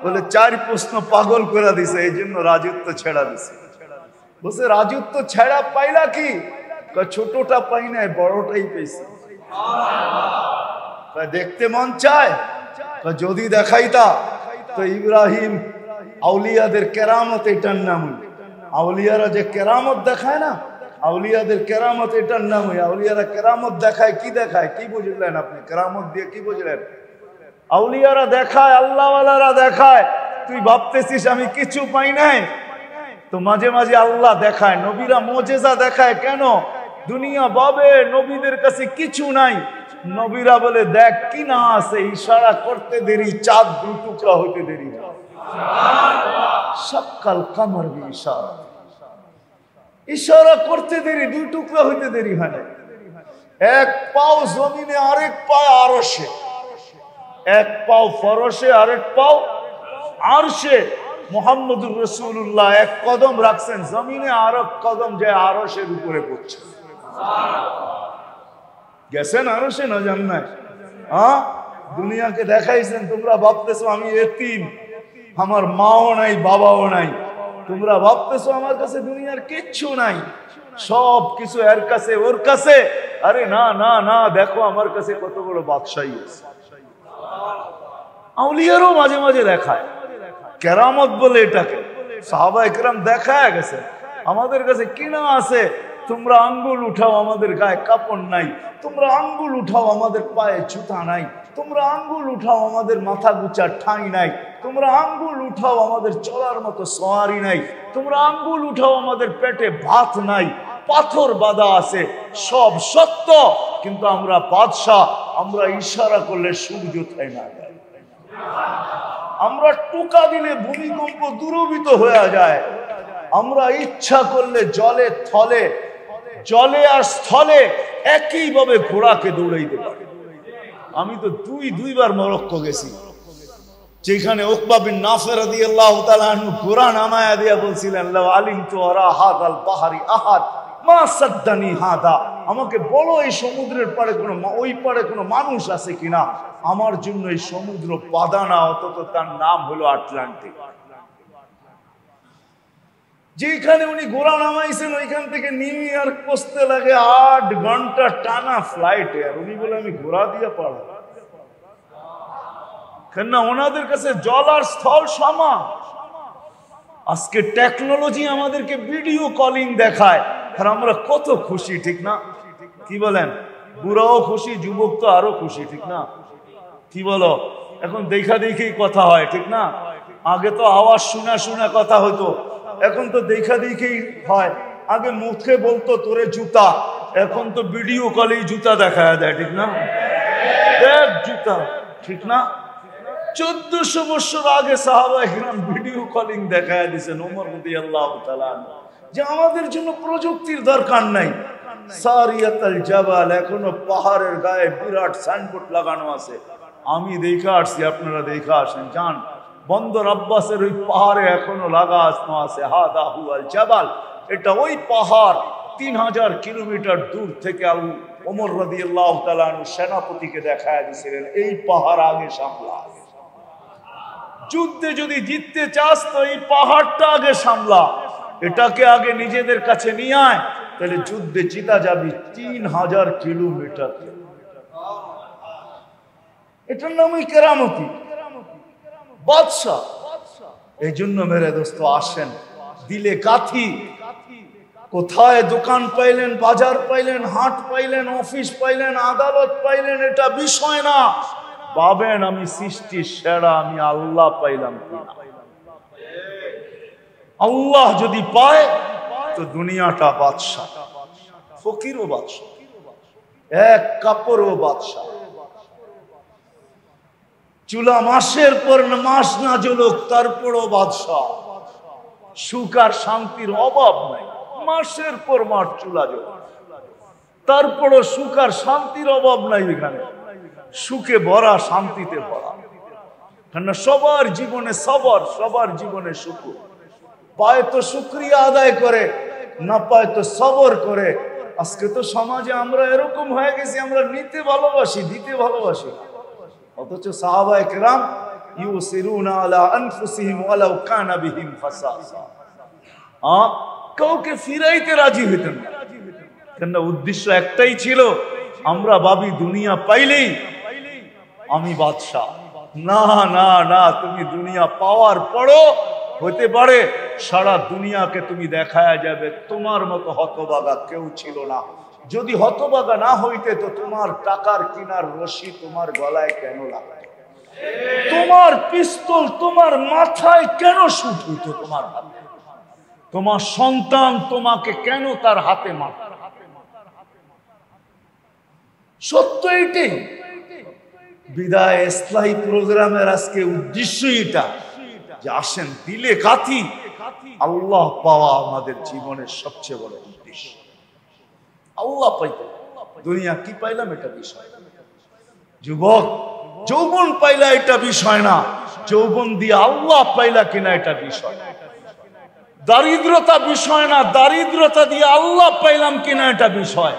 বলে, চার প্রশ্ন পাগল করে দিছে এই জন্য রাজত্ব ছেড়া দিছে। বলছে, রাজত্ব ছেড়া পাইলা কি? ছোটটা পাই নাই, বড়টাই পেয়েছে দেখতে মন চায়? যদি দেখাইতা। তো ইব্রাহিম আউলিয়াদের কেরামত এটার নাম আউলিয়ারা যে কেরামত দেখায় না আউলিয়াদের কেরামত এটার নাম হয় আউলিয়ারা কেরামত দেখায়, কি দেখায়? কি বুঝলেন আপনি? কেরামত দিয়ে কি বুঝলেন? আউলিয়ারা দেখায়, আল্লাহওয়ালারা দেখায়। তুই ভাবতেছিস আমি কিছু পাই নাই? তো মাঝে মাঝে আল্লাহ দেখায়, নবীরা মজেজা দেখায়। কেন? দুনিয়া বাবে নবীদের কাছে কিছু নাই। নবীরা বলে, দেখ, কি না আছে? ইশারা করতে দেরি, চাঁদ দু টুকরা হইতে দেরি সকাল কামর ইশারা। ইশারা করতে দেরি, দুই টুকরা হইতে দেরি হয় না। এক পাও জমিনে, আরেক পায় আরসে এক পাও ফরসে আরেক পাও আরশে। মোহাম্মদুর রসুল্লাহ এক কদম রাখছেন জমিনে আর এক কদম যে আরসের উপরে পড়ছে। গেছেন আরসে না জান না হ্যাঁ দুনিয়াকে দেখাইছেন, তোমরা ভাবতেছো আমি এতিম। আমার মাও নাই, বাবাও নাই। তোমরা ভাবতেছো আমার কাছে দুনিয়ার কিচ্ছু নাই। সব কিছু এর কাছে, ওর কাছে। আরে না না না, দেখো আমার কাছে কত বড় বাদশাহী আছে। আউলিয়ারও মাঝে মাঝে দেখায়। কেরামত বলে এটাকে। সাহাবা একরাম দেখায় গেছে। আমাদের কাছে কিনা আছে। তোমরা আঙ্গুল উঠাও, আমাদের গায়ে কাপড় নাই। তোমরা আঙ্গুল উঠাও, আমাদের পায়ে জুতা নাই। তোমরা আঙ্গুল উঠাও, আমাদের মাথা গুচার ঠাঁই নাই। তোমরা আঙ্গুল উঠাও, আমাদের চলার মতো সোয়ারি নাই। তোমরা আঙ্গুল উঠাও, আমাদের পেটে ভাত নাই। পাথর বাঁধা আছে, সব সত্য। কিন্তু আমরা বাদশাহ, আমরা ইশারা করলে সূর্য থাই না। আমরা টোকা দিলে ভূমিকম্প দূরবিত হয়ে যায়। আমরা ইচ্ছা করলে জলে, থলে, জলে আর স্থলে একইভাবে ঘোড়াকে দৌড়াইতে পারি। আমি তো দুই, দুইবার মরক্কো গেছি। যেখানে ওকবা বিন নাফের রাদিয়াল্লাহু তাআলা আনহু ঘোড়া নামায়া দিয়া বলছিলেন আলিম তু আরা হাদাল বাহারি আহাদ, মা সাদ্দানি হাদা, আমাকে বলো এই সমুদ্রের পারে কোনো ওই পাড়ে কোনো মানুষ আছে কিনা? আমার জন্য এই সমুদ্র পাদানা অন্তত তার নাম হলো আটলান্টিক। যেখানে উনি ঘোড়া নামাইছেন, ওইখান থেকে নিউ ইয়র্ক পৌঁছতে লাগে আট ঘণ্টা টানা ফ্লাইটে আর উনি বলে, আমি ঘোড়া দিয়ে পারব কেন না ওনাদের কাছে জল আর স্থল সমান। আজকে টেকনোলজি আমাদেরকে ভিডিও কলিং দেখায়, আর আমরা কত খুশি, ঠিক না? কি বলেন? বুড়াও খুশি, যুবক তো আরও খুশি, ঠিক না? কি বলো? এখন দেখা দেখেই কথা হয়, ঠিক না? আগে তো আওয়াজ শোনা শোনা কথা হতো, এখন তো দেখা দেখেই হয়। আগে মুখে বলতো, তোরে জুতা। এখন তো ভিডিও কলেই জুতা দেখা দেয় ঠিক না? দেখ জুতা, ঠিক না? চোদ্দশো বছর আগে সাহাবা ভিডিও কলিং দেখায় দিয়েছেন ওমর রদি আল্লাহ যে আমাদের জন্য প্রযুক্তির দরকার নাই। সারিয়াতাল জাবাল, এখনও পাহাড়ের গায়ে বিরাট সাইনবোর্ড লাগানো আছে। আমি দেখে আসছি, আপনারা দেখে আসেন, যান। বন্দর আব্বাসের ওই পাহাড়ে এখনও লাগানো আছে, হাদা হুয়াল জাবাল। এটা ওই পাহাড় তিন হাজার কিলোমিটার দূর থেকে ওমর রদি আল্লাহ সেনাপতিকে দেখায় দিয়েছিলেন। এই পাহাড় আগে সামলা যুদ্ধে যদি জিততে চাস, তো এই পাহাড়টা আগে সামলা। এটাকে আগে নিজেদের কাছে নিয়ে আয়। তাহলে যুদ্ধে জিতা যাবি তিন হাজার কিলোমিটার। এটার নামই কেরামতি। বাদশাহ। এই জন্য মেরে দোস্ত, আসেন। দিলে কাথি কোথায় দোকান পাইলেন, বাজার পাইলেন, হাট পাইলেন, অফিস পাইলেন, আদালত পাইলেন, এটা বিষয় না। পাবেন আমি সৃষ্টি সেরা, আমি আল্লাহ পাইলাম আল্লাহ যদি পায়, তো দুনিয়াটা বাদশাহ। ফকিরও বাদশাহ। এক কাপড়ও বাদশাহ। চুলা মাসের পর মাস না জ্বলুক, তারপরও বাদশাহ। সুখ আর শান্তির অভাব নাই। মাসের পর মাস চুলা জ্বলুক তারপরও সুখ আর শান্তির অভাব নাই এখানে। সুখে ভরা, শান্তিতে ভরা। কেন সবার জীবনে সবার সবার জীবনে সুখ। পায় তো শুক্রিয়া আদায় করে, না পায় তো সবর করে। আজকে তো সমাজে আমরা এরকম হয়ে গেছি, আমরা নিতে ভালোবাসি, দিতে ভালোবাসি অথচ সাহাবা কাউকে ফিরাইতে রাজি হইতেন না। কেন উদ্দেশ্য একটাই ছিল, আমরা ভাবি দুনিয়া পাইলেই আমি বাদশাহ। না না না, তুমি দুনিয়া পাওয়ার পরও হতে পারে, সারা দুনিয়াকে তুমি দেখায় যাবে, তোমার মতো হতবাগা কেউ ছিল না। যদি হতবাগা না হইতে, তো তোমার টাকার কিনার রশি তোমার গলায় কেন লাগায়? তোমার পিস্তল তোমার মাথায় কেন শুট হইতো তোমার হাতে? তোমার সন্তান তোমাকে কেন তার হাতে মারত? সত্য এটাই বিদায় ইসলাহী প্রোগ্রামের আজকে উদ্দেশ্য এটা যে আসেন দিলে কাথি আল্লাহ পাওয়া আমাদের জীবনের সবচেয়ে বড় উদ্দেশ্য। আল্লাহ পাইতে। দুনিয়া কি পাইলাম এটা বিষয় যুবক, যৌবন পাইলা এটা বিষয় না। যৌবন দিয়ে আল্লাহ পাইলা কিনা এটা বিষয় দারিদ্রতা বিষয় না, দারিদ্রতা দিয়ে আল্লাহ পাইলাম কিনা এটা বিষয়।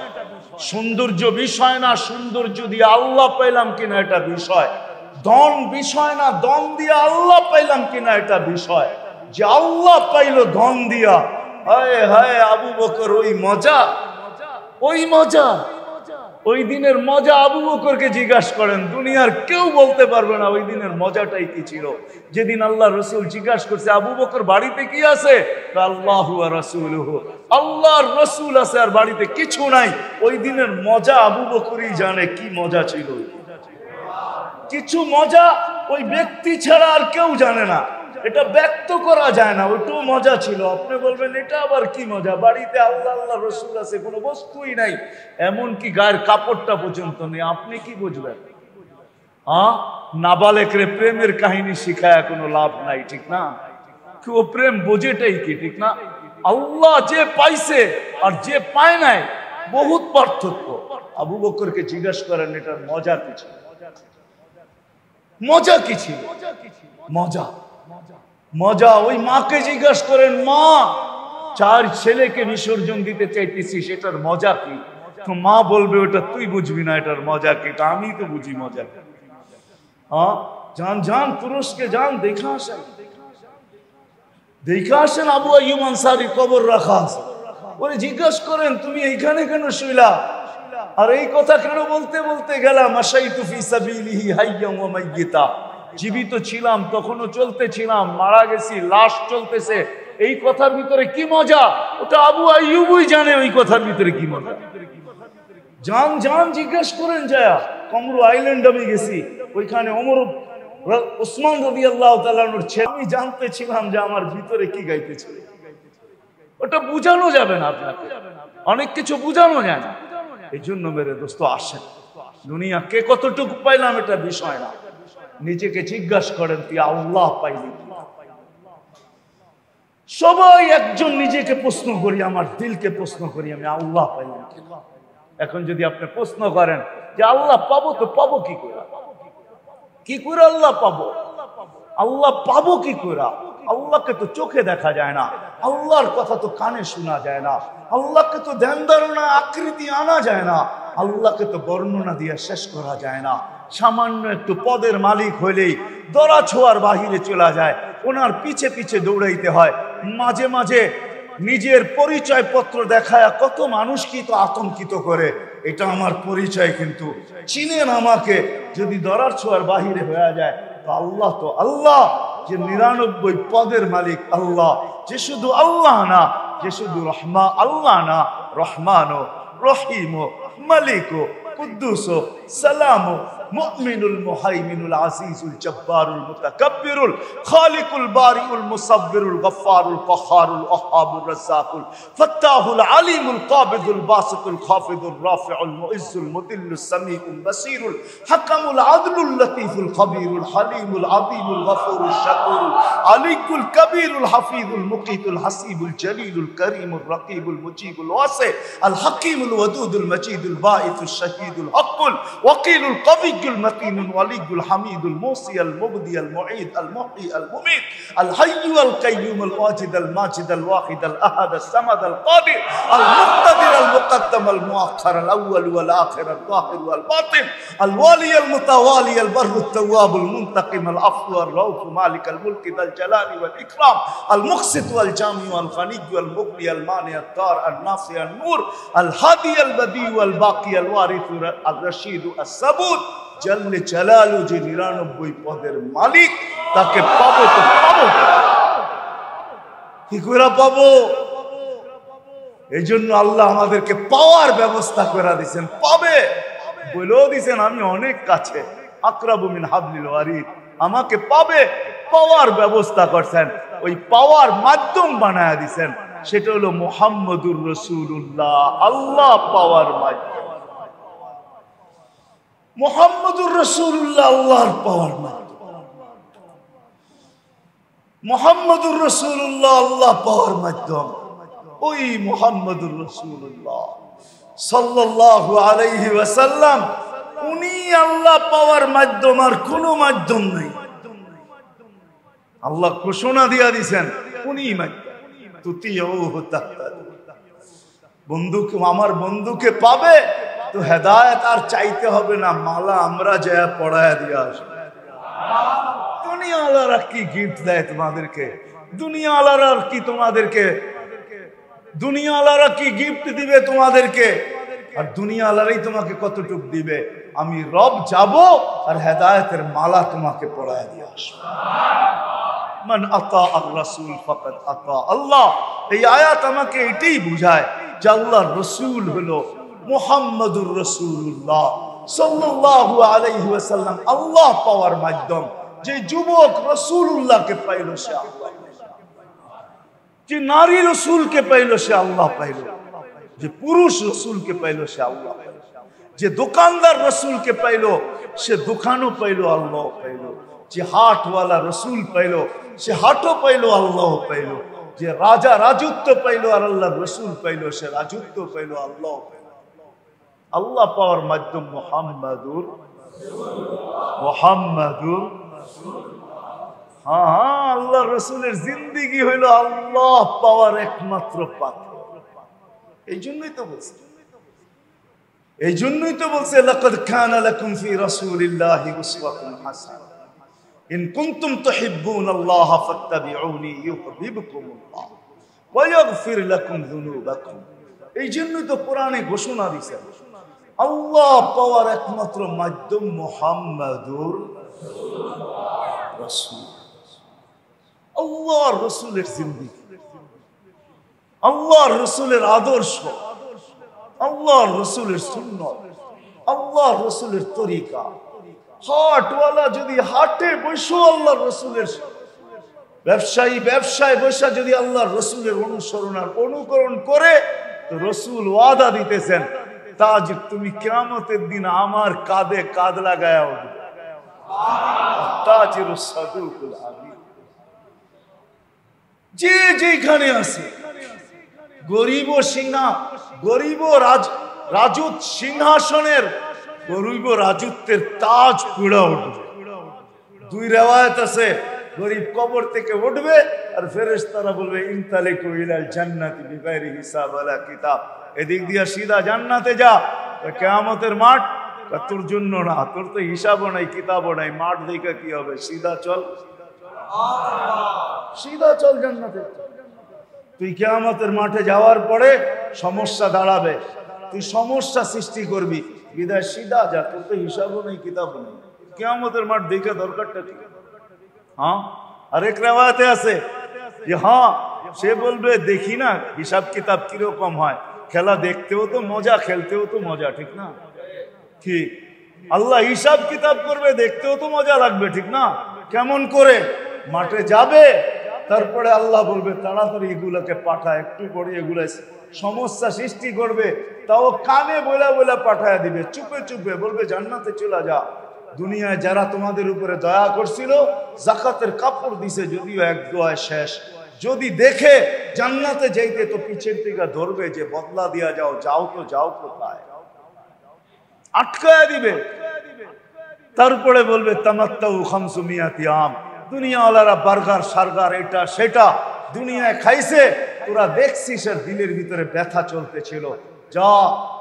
সৌন্দর্য বিষয় না, সৌন্দর্য দিয়ে আল্লাহ পাইলাম কিনা এটা বিষয়। দন বিষয় না দন দিয়ে আল্লাহ পাইলাম কিনা এটা বিষয়। যে আল্লাহ পাইল ধন দিয়া, হায় হায় আবু বকর, ওই মজা ওই মজা। ওই দিনের মজা আবু বকরকে জিজ্ঞাসা করেন, দুনিয়ার কেউ বলতে পারবে না ওই দিনের মজাটাই কি ছিল? যেদিন আল্লাহ রসুল জিজ্ঞাসা করছে, আবু বকর বাড়িতে কি আছে? আল্লাহ রসুল আল্লাহর রসুল আছে আর বাড়িতে কিছু নাই। ওই দিনের মজা আবু বকরই জানে কি মজা ছিল। কিছু মজা ওই ব্যক্তি ছাড়া আর কেউ জানে না। এটা ব্যক্ত করা যায় না ওইটাও মজা ছিল। আপনি বলবেন, এটা আবার কি মজা? বাড়িতে আল্লাহ আল্লাহ, রসুল আছে, কোনো বস্তুই নাই। এমন কি গায়ের কাপড়টা পর্যন্ত নেই। আপনি কি বুঝবেন? হ্যাঁ নাবালেকরে প্রেমের কাহিনী শিখায় কোনো লাভ নাই, ঠিক না? কি ও প্রেম বোঝেটাই কি, ঠিক না? আল্লাহ যে পাইছে আর যে পায় নাই, বহুত পার্থক্য। আবু বকরকে জিজ্ঞাসা করেন, এটার মজা কি ছিল? মজা কি ছিল? মজা। মজা, ওই মাকে জিজ্ঞাসা করেন, মা, চার ছেলেকে বিসর্জন দিতে চাইতেছি, সেটার মজা কি? তো মা বলবে, ওটা তুই বুঝবি না, এটার মজা কি? আমি তো বুঝি মজা কি? হ্যাঁ যান দেখা কবর রাখা জিজ্ঞাসা করেন, তুমি এইখানে কেন আর এই কথা কেন বলতে বলতে গেলাম, আশাইতু ফি সাবিলিহি হাইয়াম ওয়া মাইয়িতা। জীবিত ছিলাম, তখনও চলতেছিলাম, মারা গেছি, লাশ চলতেছে। এই কথার ভিতরে কি মজা? ওটা আবু আইয়ুবই জানে ওই কথার ভিতরে কি মজা। জান জান জিজ্ঞেস করেন যায়া, কমরু আইল্যান্ড আমি গেছি। ওইখানে অমর ওসমান রবি আল্লাহ আমি জানতে ছিলাম যে আমার ভিতরে কি গাইতেছিল ওটা বুঝানো যাবে না আপনাকে। অনেক কিছু বুঝানো যায় না। এই জন্য মেরে দোস্ত, আসেন। দুনিয়া কে কতটুকু পাইলাম এটা বিষয় না। নিজেকে জিজ্ঞাসা করেন, তুই আল্লাহ পাইলি সবাই একজন নিজেকে প্রশ্ন করি, আমার দিলকে প্রশ্ন করি, আমি আল্লাহ পাইলাম এখন যদি আপনি প্রশ্ন করেন যে আল্লাহ পাবো তো পাবো কি করে? কি করে আল্লাহ পাবো? আল্লাহ পাবো কি করে? আল্লাহকে তো চোখে দেখা যায় না, আল্লাহর কথা তো কানে শোনা যায় না, আল্লাহকে তো ধ্যান ধারণা আকৃতি আনা যায় না, আল্লাহকে তো বর্ণনা দিয়ে শেষ করা যায় না। সামান্য একটু পদের মালিক হইলেই দরা ছোঁয়ার বাহিরে চলে যায়। ওনার পিছে পিছে দৌড়াইতে হয়। মাঝে মাঝে নিজের পরিচয় পত্র দেখায় কত মানুষকে তো আতঙ্কিত করে। এটা আমার পরিচয় কিন্তু। চিনেন আমাকে, যদি দরার ছোঁয়ার বাহিরে হয়ে যায়, তো আল্লাহ তো আল্লাহ। যে নিরানব্বই পদের মালিক আল্লাহ। যে শুধু আল্লাহ না, যে শুধু রহমা, আল্লাহ না রহমান রহিম মালিক কুদ্দুস সালাম مؤمن المهيمن العزيز الجبار المتكبر الخالق البارئ المصور الغفار القهار الوهاب الرزاق الفتاح العليم القابض الباسط الخافض الرافع المعز المذل السميع البصير الحكم العدل اللطيف الخبير الحليم العظيم الغفور الشكور العلي الكبير الحفيظ المقيت الحسيب الجليل الكريم الرقيب المجيب الواسع الحكيم الودود المجيد الباعث الشهيد الحق الوكيل القوي المتين الولي الحميد الموصي المبدي المعيد المحيي المميت الحي القيوم الواجد الماجد الواحد الأحد الصمد القادر المقتدر المقدم المؤخر الأول والآخر الظاهر والباطن الوالي المتوالي البر التواب المنتقم العفو الرؤوف مالك الملك ذا الجلال والإكرام المقسط والجامع والغني والمغني المانع الدار النافع النور الهادي البديع والباقي الوارث الرشيد السبوت জাল্লে চালালু যে নিরানব্বই পদের মালিক, তাকে পাবো তো পাবো। কি করে পাবো? এই জন্য আল্লাহ আমাদেরকে পাওয়ার ব্যবস্থা করে দিয়েছেন। পাবে। বলেও দিছেন আমি অনেক কাছে। আকরাবুমিন হাবলিল ওয়ারিদ। আমাকে পাবে। পাওয়ার ব্যবস্থা করছেন। ওই পাওয়ার মাধ্যম বানায় দিছেন সেটা হলো মোহাম্মদুর রসুল্লাহ আল্লাহ পাওয়ার মাধ্যম। মোহাম্মদুর রসুল্লাহ আল্লাহর পাওয়ার মাধ্যম। মোহাম্মদুর রসুল্লাহ আল্লাহ পাওয়ার মাধ্যম। ওই মোহাম্মদুর রসুল্লাহ সাল্লাল্লাহু আলাইহি ওয়াসাল্লাম, উনি আল্লাহ পাওয়ার মাধ্যম আর কোনো মাধ্যম নেই। আল্লাহ ঘোষণা দিয়া দিছেন, উনি তুতিও বন্ধুকে আমার বন্ধুকে পাবে তো হেদায়ত আর চাইতে হবে না, মালা আমরা যা পড়ায় দিয়ে আসব। দুনিয়াওয়ালারা কি গিফট দেয় তোমাদেরকে? দুনিয়াওয়ালারা কি তোমাদেরকে? দুনিয়াওয়ালারা কি গিফট দিবে তোমাদেরকে? আর দুনিয়া আলারাই তোমাকে কতটুক দিবে? আমি রব যাব আর হেদায়তের মালা তোমাকে পড়ায় দিয়ে আসব। মান আতা আর রাসূল ফাকাদ আতা। আল্লাহ এই আয়াত আমাকে এটাই বুঝায় যে আল্লাহর রসুল হলো মুহাম্মাদুর রাসূলুল্লাহ সাল্লাল্লাহু আলাইহি ওয়াসাল্লাম, আল্লাহ পাওয়ার মাধ্যম, যে যুবক রাসূলুল্লাহকে পাইল সে যে নারী রসুলকে পাইল সে আল্লাহ পাইল। যে পুরুষ রসুলকে পাইল সে আল্লাহ যে দোকানদার রসুলকে পাইল, সে দোকানও পাইল আল্লাহ পাইল। যে হাটওয়ালা রসুল পাইল, সে হাটও পাইল আল্লাহ পাইল। যে রাজা রাজত্ব পাইল আর আল্লাহ রসুল পাইল, সে রাজত্ব পাইল আল্লাহ পাইল। আল্লাহ পাওয়ার মাধ্যম মোহাম্মদুর মোহাম্মদুর হ্যাঁ হ্যাঁ আল্লাহ রসুলের জিন্দিগি হইল আল্লাহ পাওয়ার একমাত্র পাত্র এই জন্যই তো বলছে। এই জন্যই তো বলছে, লাকাদ কানা লাকুম ফি রাসূলিল্লাহি উসওয়াতুন হাসানাহ ইন কুনতুম তুহিব্বুনাল্লাহ ফাত্তাবিউনি ইউহিব্বুকুমুল্লাহ ওয়া ইয়াগফির লাকুম যুনুবাকুম। এই জন্যই তো কোরআনে ঘোষণা দিয়েছে আল্লাহ পাওয়ার একমাত্র মাধ্যম মুহাম্মাদুর রাসূল। আল্লাহ রসুলের জিন্দিগি। আল্লাহ রসুলের আদর্শ। আল্লাহ রসুলের শূন্য আল্লাহ রসুলের তরিকা। হাটওয়ালা যদি হাটে বসো আল্লাহ রসুলের ব্যবসায়ী ব্যবসায় বসা যদি আল্লাহ রসুলের অনুসরণ আর অনুকরণ করে রসুল ওয়াদা দিতেছেন। তাজ তুমি কেমতের দিন আমার কাঁধে কাঁধ লাগায় তাজির যে যেখানে আছে, গরিব সিংহা, গরিব রাজ, রাজুত সিংহাসনের, গরিব রাজত্বের তাজ পুড়া উঠবে। দুই রেওয়ায়ত আছে গরিব কবর থেকে উঠবে আর ফেরেস তারা বলবে ইনতালে কইলাল জান্নাতি বিগাইরি হিসাব আলা কিতাব। এদিক দিয়া সিধা জান্নাতে যা। কেয়ামতের মাঠ? তোর জন্য না, তোর তো হিসাবও নাই, কিতাবও নাই। মাঠ দেখে কি হবে? সিধা চল। সিধা চল জান্নাতে। তুই কেয়ামতের মাঠে যাওয়ার পরে সমস্যা দাঁড়াবে। তুই সমস্যা সৃষ্টি করবি। বিদায় সিধা যা, তোর তো হিসাবও নেই, কিতাবও নেই। কেয়ামতের মাঠ দেখে দরকারটা কি? হ্যাঁ? আরেক রেওয়াতে আছে যে হ্যাঁ সে বলবে, দেখি না, হিসাব কিতাব কীরকম হয়। খেলা দেখতেও তো মজা, খেলতেও তো মজা, ঠিক না? ঠিক আল্লাহ হিসাব কিতাব করবে, দেখতেও তো মজা লাগবে, ঠিক না? কেমন করে? মাঠে যাবে, তারপরে আল্লাহ বলবে, তাড়াতাড়ি এগুলোকে পাঠা, একটু পরে এগুলো সমস্যা সৃষ্টি করবে। তাও কানে বলে বলে পাঠায় দিবে, চুপে চুপে বলবে, জান্নাতে চলে যা। দুনিয়ায় যারা তোমাদের উপরে দয়া করছিল, জাকাতের কাপড় দিছে যদিও এক দোয়ায় শেষ। যদি দেখে জান্নাতে যাইতে তো পিছের থেকে ধরবে যে, বদলা দিয়া যাও যাও তো, যাও কোথায়? আটকায় দিবে। তারপরে বলবে আম। দুনিয়াওয়ালারা বার্গার, সার্গার, এটা, সেটা দুনিয়ায় খাইছে, তোরা দেখছিস দিলের ভিতরে ব্যথা চলতেছিল। যা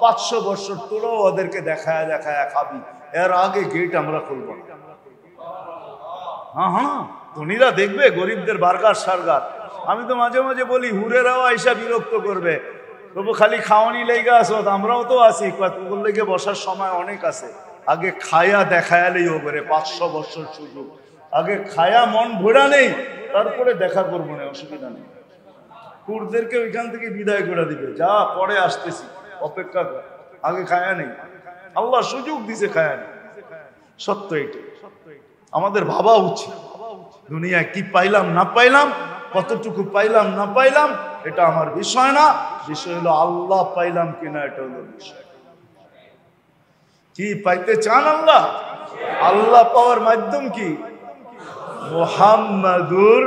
পাঁচশো বছর তোরাও ওদেরকে দেখায় দেখায় খাবি। এর আগে গেট আমরা খুলবো না। হ্যাঁ হ্যাঁ ধনীরা দেখবে, গরিবদের বার্গার, সার্গার। আমি তো মাঝে মাঝে বলি হুরেরাও আইসা বিরক্ত করবে। তবু খালি খাওয়ানি লেগে আসো আমরাও তো আসি তোর লেগে বসার সময় অনেক আছে। আগে খায়া দেখায়ালেই ওপরে পাঁচশো বছর সুযোগ। আগে খায়া মন ভোড়া নেই, তারপরে দেখা করব না, অসুবিধা নেই। কুরদেরকে ওইখান থেকে বিদায় করে দিবে। যা, পরে আসতেছি। অপেক্ষা কর। আগে খায়া নেই। আল্লাহ সুযোগ দিছে খায়া নেই সত্য এইটা আমাদের ভাবা উচিত। দুনিয়ায় কি পাইলাম, না পাইলাম, কতটুকু পাইলাম, না পাইলাম, এটা আমার বিষয় না। বিষয় হলো আল্লাহ পাইলাম কিনা, এটা হলো বিষয়। কি পাইতে চান আল্লাহ? আল্লাহ পাওয়ার মাধ্যম কি? মোহাম্মদুর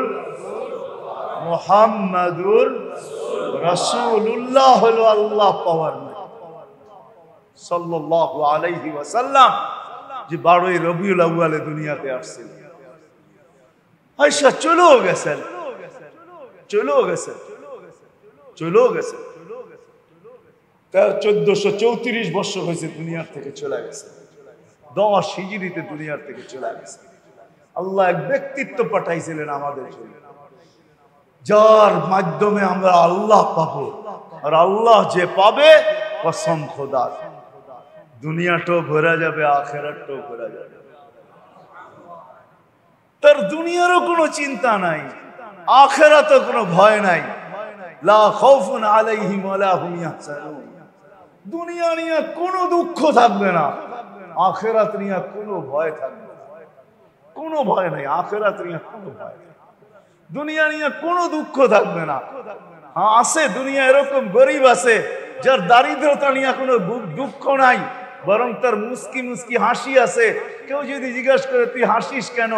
মোহাম্মদুর রসুল্লাহ হলো আল্লাহ পাওয়ার আলাইহি ওয়াসাল্লাম যে বারোই রবিউল দুনিয়াতে আসছেন। আয়সা গেছেন। গেছেন। গেছেন। তার চোদ্দশো চৌত্রিশ বছর হয়েছে দুনিয়ার থেকে চলে গেছে। দশ হিজিরিতে দুনিয়ার থেকে চলে গেছে। আল্লাহ এক ব্যক্তিত্ব পাঠাইছিলেন আমাদের জন্য। যার মাধ্যমে আমরা আল্লাহ পাবো। আর আল্লাহ যে পাবে কসম খোদা দুনিয়াটাও ঘোরা যাবে আখেরাটাও ঘোরা যাবে। তার দুনিয়ারও কোনো চিন্তা নাই আখেরাতে কোনো ভয় নাই। দুনিয়া নিয়ে কোনো দুঃখ থাকবে না, আখেরাত নিয়ে কোনো ভয় থাকবে। কোনো ভয় নাই, আখেরাত নিয়ে কোনো ভয় দুনিয়া নিয়ে কোনো দুঃখ থাকবে না। হ্যাঁ আছে, দুনিয়া এরকম গরিব আছে, যার দারিদ্রতা নিয়ে কোনো দুঃখ নাই। বরং তার মুস্কি মুস্কি হাসি আছে। কেউ যদি জিজ্ঞাসা করে, তুই হাসিস কেন?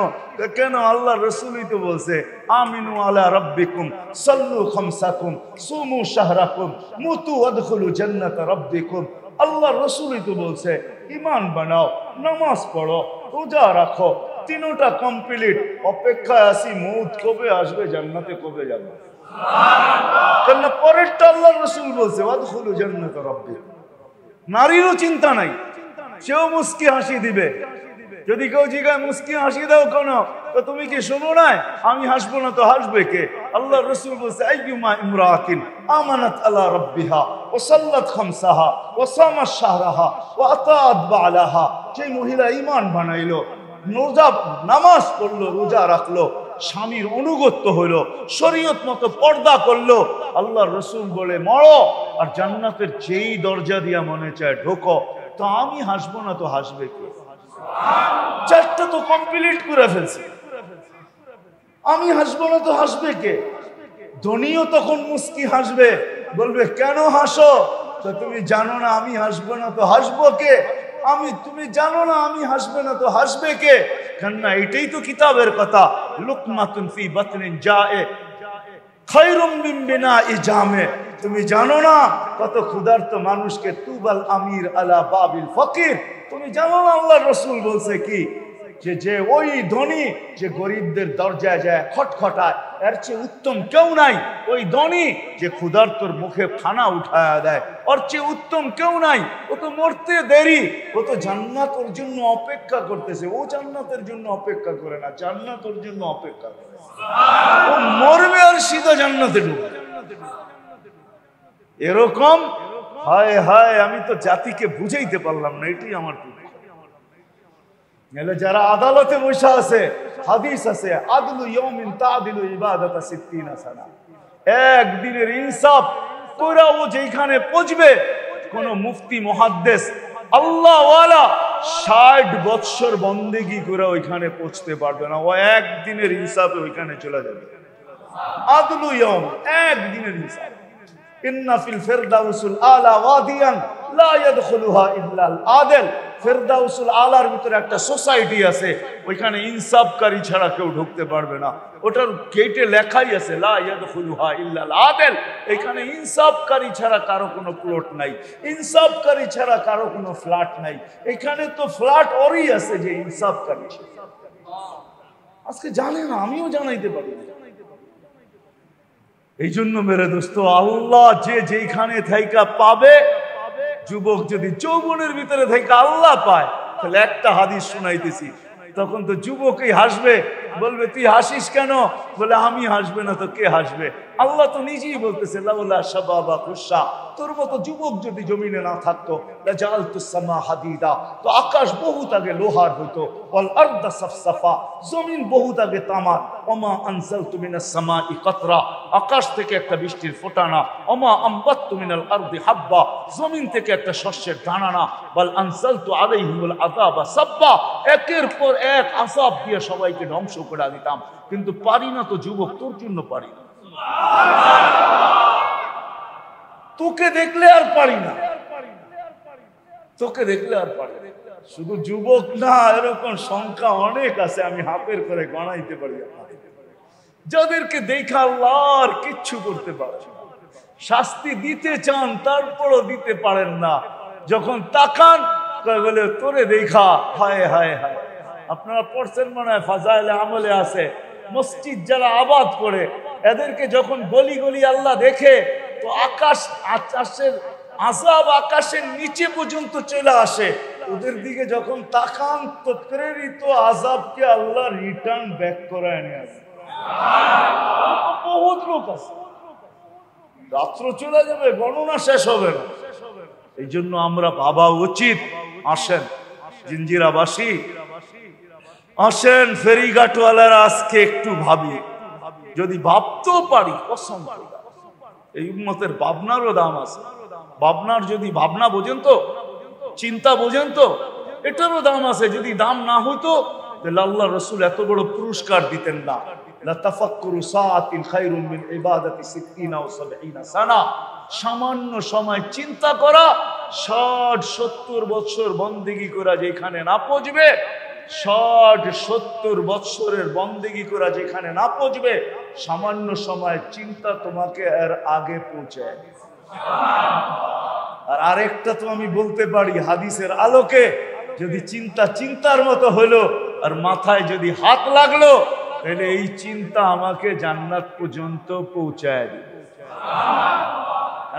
কেন আল্লাহ রসুলই তো বলছে, আমিনু আলা রব্বিকুম, সল্লু খামসাকুম, সুমু শাহরাকুম, মুতু আদখুলু জান্নাত রব্বিকুম। আল্লাহ রসুলই তো বলছে ইমান বানাও, নামাজ পড়ো, রোজা রাখো, তিনোটা কমপ্লিট, অপেক্ষায় আসি মৌত কবে আসবে, জান্নাতে কবে যাবে? কেননা পরেরটা আল্লাহ রসুল বলছে ওয়াদখুলু জান্নাত রাব্বিকুম। নারীরও চিন্তা নাই। সেও মুস্কি হাসি দিবে। যদি কেউ জিগায়, মুস্কি হাসি দাও কেন? তো তুমি কি শোনো নাই? আমি হাসবো না তো হাসবে কে? আল্লাহ রসুল বলছে, আইয়ুমা ইমরাতিন আমানাত আলা রাব্বিহা ও সাল্লাত খামসাহা ও সামাস শাহরাহা ও আতাত বালাহা। যে মহিলা ইমান বানাইলো, রোজা, নামাজ পড়ল, রোজা রাখল। স্বামীর অনুগত্য হইল, শরীয়ত মতো পর্দা করল। আল্লাহ রসুল বলে, মরো আর জান্নাতের যেই দরজা দিয়া মনে চায় ঢোকো, তো আমি হাসবো না তো হাসবে কে? চারটা তো কমপ্লিট করে ফেলছি। আমি হাসবো না তো হাসবে কে? ধনীও তখন মুস্কি হাসবে, বলবে, কেন হাসো? তো তুমি জানো না, আমি হাসবো না তো হাসবো কে? আমি, তুমি জানো না, আমি হাসবে না, তো হাসবে কে? কেননা এটাই তো কিতাবের কথা। লুকমাতুন ফি বাতনিন জায়ে, খায়রুম মিন বিনা জামে। তুমি জানো না, কত ক্ষুধার্ত মানুষকে তুবাল আমির আলা বাবিল ফকির। তুমি জানো না আল্লাহ রসুল বলছে কি? যে যে ওই ধনী যে গরিবদের দরজায় যায়, খটখটায়। এর চেয়ে উত্তম কেউ নাই। ওই ধনী যে ক্ষুধার্তর মুখে খানা উঠায় দেয়। ওর চেয়ে উত্তম কেউ নাই। ও তো মরতে দেরি। ও তো জান্নাতের জন্য অপেক্ষা করতেছে। ও জান্নাতের জন্য অপেক্ষা করে না, জান্নাতের জন্য অপেক্ষা করে। ও মরবে আর সিধা জান্নাতে ঢুকবে এরকম, হায় হায়, আমি তো জাতিকে বুঝাইতে পারলাম না, এটাই আমার যারা আদালতে বসে আছে, হাদিস আছে, আদলু ইয়মিন তাদিলু ইবাদাতা সিত্তিনা সানা। একদিনের ইনসাফ কইরা ও যেখানে পৌঁছবে, কোন মুফতি, মুহাদ্দিস আল্লাহ ওয়ালা ষাট বৎসর বন্দেগি করে ওইখানে পৌঁছতে পারবে না। ও একদিনের ইনসাফে ওইখানে চলে যাবে। আদলু ইয়ম একদিনের ইনসাফ। ইন্না ফিল ফিরদাউসুল আলা ওয়াদিয়ান লা ইয়াদখুলুহা ইল্লাল আদেল। ফেরদাউসুল আলার ভিতরে একটা সোসাইটি আছে, ওইখানে ইনসাফকারী ছাড়া কেউ ঢুকতে পারবে না ওটার গেটে লেখাই আছে আদেল এখানে ইনসাফকারী ছাড়া কারও কোনো প্লট নাই, ইনসাফকারী ছাড়া কারও কোনো ফ্ল্যাট নাই এখানে তো ফ্ল্যাট ওরই আছে যে ইনসাফকারী। আজকে জানে না, আমিও জানাইতে পারি না। এই জন্য মেরে দোস্ত, আল্লাহ যে যেখানে থাইকা পাবে যুবক যদি যৌবনের ভিতরে থেকে আল্লাহ পায়, তাহলে একটা হাদিস শোনাইতেছি। তখন তো যুবকই হাসবে বলবে, তুই হাসিস কেন? বলে, আমি হাসবে না তো কে হাসবে? আল্লাহ তো নিজেই বলতেছে তোর মতো যুবক যদি জমিনে না থাকতো সামা তো আকাশ বহুত আগে লোহার সাফসাফা, জমিন বহুত আগে তামার, ওমা আনসালতু মিনাস সামাই কাতরা, আকাশ থেকে একটা বৃষ্টির ফোঁটানা, ওমা আম্বাত্তু মিনাল আরদি হাব্বা, জমিন থেকে একটা শস্যের দানানা বল আনসালতু আলাইহিমুল আযাবা সাব্বা, একের পর এক আযাব দিয়ে সবাইকে ধ্বংস করে দিতাম কিন্তু পারি না তো যুবক, তোর জন্য পারি না। তোকে দেখলে আর পারি না। তোকে দেখলে আর পারি। শুধু যুবক না, এরকম সংখ্যা অনেক আছে, আমি হাতের করে গণাইতে পারি যাদেরকে দেখা আল্লাহ আর কিচ্ছু করতে পারে না। শাস্তি দিতে চান, তারপরও দিতে পারেন না। যখন তাকান তোরে দেখা, হায় হায় হায়। আপনারা পড়ছেন মনে হয় ফাজাইলে আমলে আছে। মসজিদ যারা আবাদ করে, এদেরকে যখন গলি গলি আল্লাহ দেখে, তো আকাশ, আকাশের আজাব আকাশের নিচে পর্যন্ত চলে আসে। ওদের দিকে যখন তাকান, তো প্রেরিত আজাবকে আল্লাহ রিটার্ন ব্যাক করায় নিয়ে আসে। বহুত লোক আছে। রাত্র চলে যাবে, গণনা শেষ হবে না। এই জন্য আমরা ভাবা উচিত, আসেন, জিঞ্জিরাবাসী আসেন ফেরিঘাটওয়ালারা আজকে একটু ভাবি। যদি ভাবতেও পারি, কসম। এই উম্মতের ভাবনারও দাম আছে। ভাবনার যদি ভাবনা বোঝেন তো, চিন্তা বোঝেন তো, এটারও দাম আছে। যদি দাম না হতো তাহলে আল্লাহ রসুল এত বড় পুরস্কার দিতেন না। মিন সামান্য সময় চিন্তা করা, ষাট সত্তর বছর বন্দেগি করা যেখানে না পৌঁছবে ষাট, সত্তর বৎসরের বন্দেগি করা যেখানে না পৌঁছবে, সামান্য সময় চিন্তা তোমাকে এর আগে পৌঁছায় আর আরেকটা তো আমি বলতে পারি, হাদিসের আলোকে যদি চিন্তা চিন্তার মতো হলো আর মাথায় যদি হাত লাগল, তাহলে এই চিন্তা আমাকে জান্নাত পর্যন্ত পৌঁছায় দিবে।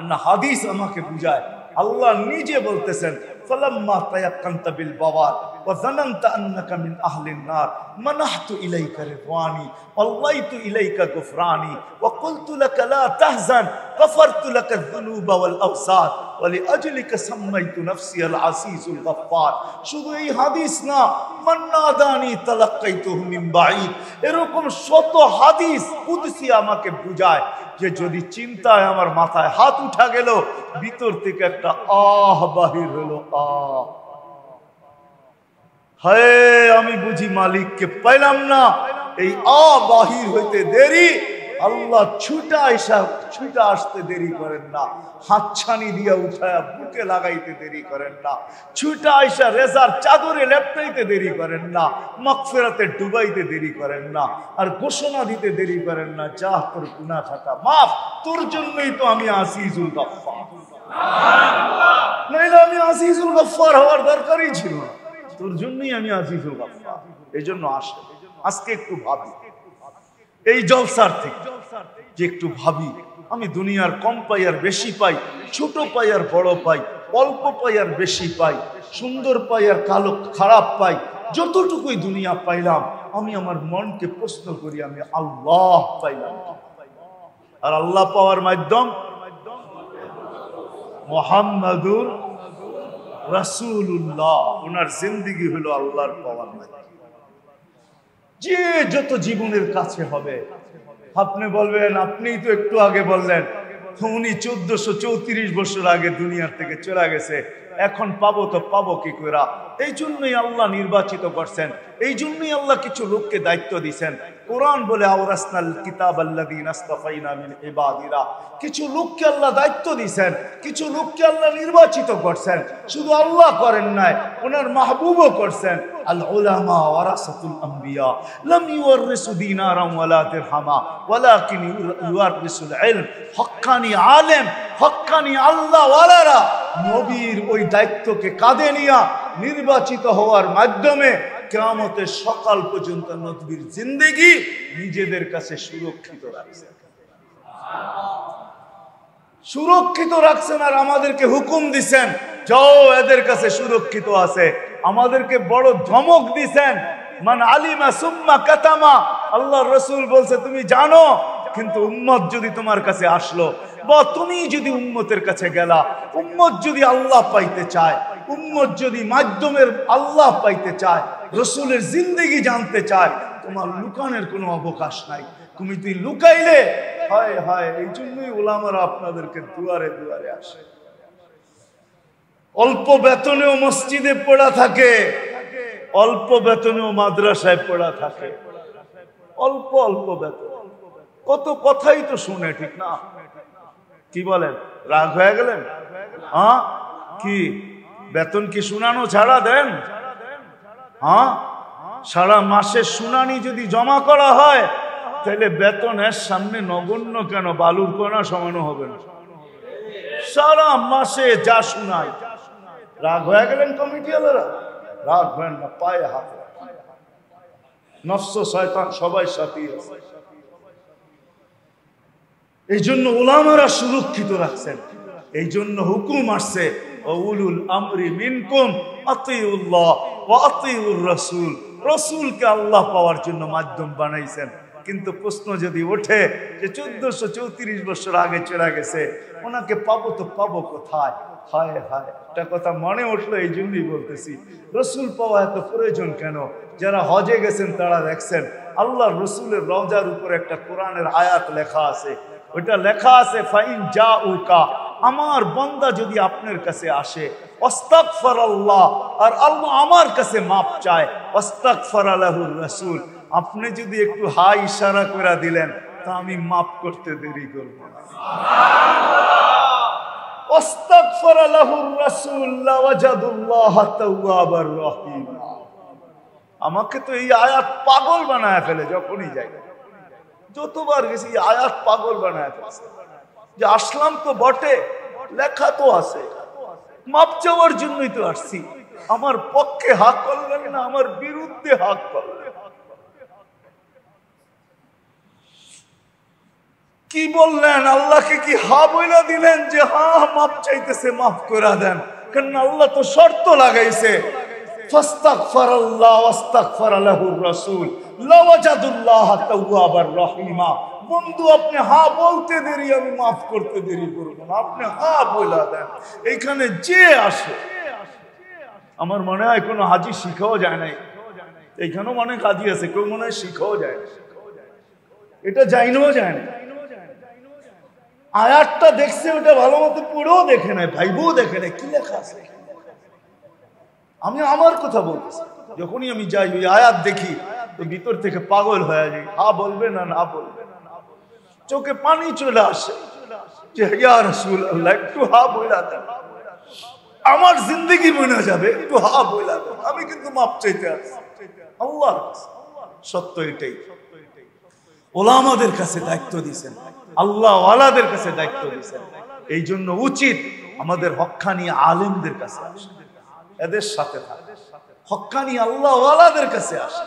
না হাদিস আমাকে বুঝায় আল্লাহ নিজে বলতেছেন فلما تيقنت بالبوار وظننت انك من اهل النار منحت اليك رضواني والليت اليك غفراني وقلت لك لا تحزن غفرت لك الذنوب والاوساط ولأجلك سميت نفسي العزيز الغفار শুধু এই হাদিস না মান্নাদানি তালাক্কাইতুহু মিন বাঈদ এরকম শত হাদিস কুদসি আমাকে বুঝায় যে যদি চিন্তায় আমার মাথায় হাত উঠা গেল, ভিতর থেকে একটা আহ বাহির হলো, আহ। হায়, আমি বুঝি মালিককে পাইলাম না। এই আ বাহির হইতে দেরি। আল্লাহ ছুটা আইসা ছুটা আসতে দেরি করেন না। হাতছানি দিয়া উঠায়া বুকে লাগাইতে দেরি করেন না। ছুটা আইসা রেজার চাদরে লেপটাইতে দেরি করেন না। মকফেরাতে ডুবাইতে দেরি করেন না। আর ঘোষণা দিতে দেরি করেন না, যা তোর গুনা খাতা মাফ, তোর জন্যই তো আমি আসিজুল গফফার। নাইলে আমি আসিজুল গফফার হওয়ার দরকারই ছিল না। তোর জন্যই আমি আজিজুল গফফার। এই জন্য আসে আজকে একটু ভাবি। এই জলসার থেকে। যে একটু ভাবি, আমি দুনিয়ার কম পাই আর বেশি পাই, ছোট পাই আর বড় পাই, অল্প পাই আর বেশি পাই, সুন্দর পাই আর কালো খারাপ পাই, যতটুকুই দুনিয়া পাইলাম, আমি আমার মনকে প্রশ্ন করি, আমি আল্লাহ পাইলাম আর আল্লাহ পাওয়ার মাধ্যম? মোহাম্মদুর রাসূলুল্লাহ। ওনার জিন্দিগি হলো আল্লাহর পাওয়ার মাধ্যম। যে যত জীবনের কাছে হবে। আপনি বলবেন, আপনিই তো একটু আগে বললেন, উনি চোদ্দশো চৌত্রিশ বছর আগে দুনিয়ার থেকে চলে গেছে, এখন পাবো তো পাবো কি করে এই জন্যই আল্লাহ নির্বাচিত করছেন এই জন্যই আল্লাহ কিছু লোককে দায়িত্ব দিছেন। কোরআন বলে, আওরাসনাল কিতাব আল্লাযীনা আস্তাফাইনা মিন ইবাদিরা কিছু লোককে আল্লাহ দায়িত্ব দিছেন, কিছু লোককে আল্লাহ নির্বাচিত করছেন। শুধু আল্লাহ করেন নাই, ওনার মাহবুবও করছেন। আল উলামা ওয়ারাসাতুল আম্বিয়া, লাম ইউরিসু দিনারাম ওয়ালা দিরহামা, ওয়ালাকিন ইউরিসুল ইলম। হক্কানি আলেম, হক্কানি আল্লাহ ওয়ালারা নবীর ওই দায়িত্বকে কাঁধে নিয়া নির্বাচিত হওয়ার মাধ্যমে কেয়ামতের সকাল পর্যন্ত নদীর জিন্দেগি নিজেদের কাছে সুরক্ষিত রাখছে। সুরক্ষিত রাখছেন আর আমাদেরকে হুকুম দিছেন, যাও এদের কাছে সুরক্ষিত আছে। আমাদেরকে বড় ধমক দিছেন, মান আলিমা সুম্মা কাতামা আল্লাহ রসুল বলছে, তুমি জানো কিন্তু উম্মত যদি তোমার কাছে আসলো, বা তুমি যদি উম্মতের কাছে গেলা, উম্মত যদি আল্লাহ পাইতে চায়, উম্মত যদি মাধ্যমের আল্লাহ পাইতে চায়, রসুলের জিন্দগি জানতে চায়, তোমার লুকানের কোনো অবকাশ নাই। তুমি তুই লুকাইলে, হায় হায়, এই জন্যই ওলামারা আপনাদেরকে দুয়ারে দুয়ারে আসে। অল্প বেতনেও মসজিদে পড়া থাকে, অল্প বেতনেও মাদ্রাসায় পড়া থাকে। অল্প অল্প বেতন। কত কথাই তো শুনে ঠিক না। কি বলেন? রাগ হয়ে গেলেন? হ্যাঁ? কি? বেতন কি শুনানো ছাড়া দেন? হ্যাঁ? সারা মাসের শুনানি যদি জমা করা হয়, তাহলে বেতনের সামনে নগণ্য কেন? বালুর কোনা সমানো হবে না। সারা মাসে যা শুনাই রাগ হয়ে গেলেন কমিটি আলারা রাগ হয় না, পায়ে হাত নফস শয়তান সবাই সাথে আছে। এই জন্য ওলামারা সুরক্ষিত রাখছেন। এই জন্য হুকুম আসছে উলুল আমরি মিনকুম আতিউল্লাহ ওয়া আতিউর রাসূল। রাসূলকে আল্লাহ পাওয়ার জন্য মাধ্যম বানাইছেন। কিন্তু প্রশ্ন যদি ওঠে যে চোদ্দশো চৌত্রিশ বছর আগে চলে গেছে, ওনাকে পাবো তো পাবো কোথায়? হায় হায়, একটা কথা মনে উঠল এই জন্যই বলতেছি। রসুল পাওয়া এত প্রয়োজন কেন? যারা হজে গেছেন তারা দেখছেন আল্লাহ রসুলের রওজার উপর একটা কোরআনের আয়াত লেখা আছে ওইটা লেখা আছে, ফাইন যা উকা আমার বন্দা যদি আপনার কাছে আসে অস্তাকফর আল্লাহ আর আল্লাহ আমার কাছে মাপ চায় অস্তাকফর আল্লাহুর রসুল, আপনি যদি একটু হাই ইশারা করে দিলেন, তা আমি মাপ করতে দেরি করব না। অস্তাকফর আল্লাহুর রসুল, লাওয়াজাদুল্লাহ তাওয়াবার রহিম। আমাকে তো এই আয়াত পাগল বানায় ফেলে, যখনই যাই। যতবার গেছি, আয়াত পাগল বানায় যে আসলাম তো বটে, লেখা তো আছে। মাপ চাওয়ার জন্যই তো আসছি। আমার পক্ষে হাক করলেন না, আমার বিরুদ্ধে হাক করলেন কি বললেন? আল্লাহকে কি হা বইলা দিলেন যে, হা মাপ চাইতেছে, মাফ করে দেন। কারণ আল্লাহ তো শর্ত লাগাইছে। বন্ধু, আপনি হা বলতে দেরি, আমি মাফ করতে দেরি করব না। আপনি হা দেন। এখানে যে আসে, আমার মনে হয় কোনো হাজি শিখাও যায় নাই। এইখানেও অনেক হাজি আছে, কেউ মনে হয় শিখাও যায় এটা যাইনও যায় না। আয়াতটা দেখছে, ওটা ভালো মতো পড়েও দেখে নাই, ভাইবও দেখে নাই। কি লেখা আছে? আমি আমার কথা বলতেছি যখনই আমি যাই, ওই আয়াত দেখি ভিতর থেকে পাগল হয়ে যাই। হা বলবে না না বলবে চোখে পানি চলে আসে। যে ইয়া রাসূলুল্লাহ, একটু হা বইলা দেন। আমার জিন্দগি মনে যাবে, একটু হা বইলা দেন। আমি কিন্তু মাপ চাইতে আসছি। আল্লাহ সত্য এটাই। ওলামাদের কাছে দায়িত্ব দিয়েছেন। আল্লাহ ওয়ালাদের কাছে দায়িত্ব দিয়েছেন। এই জন্য উচিত আমাদের হক্কানি আলেমদের কাছে আসে। এদের সাথে থাকা। হক্কানি আল্লাহ ওয়ালাদের কাছে আসে।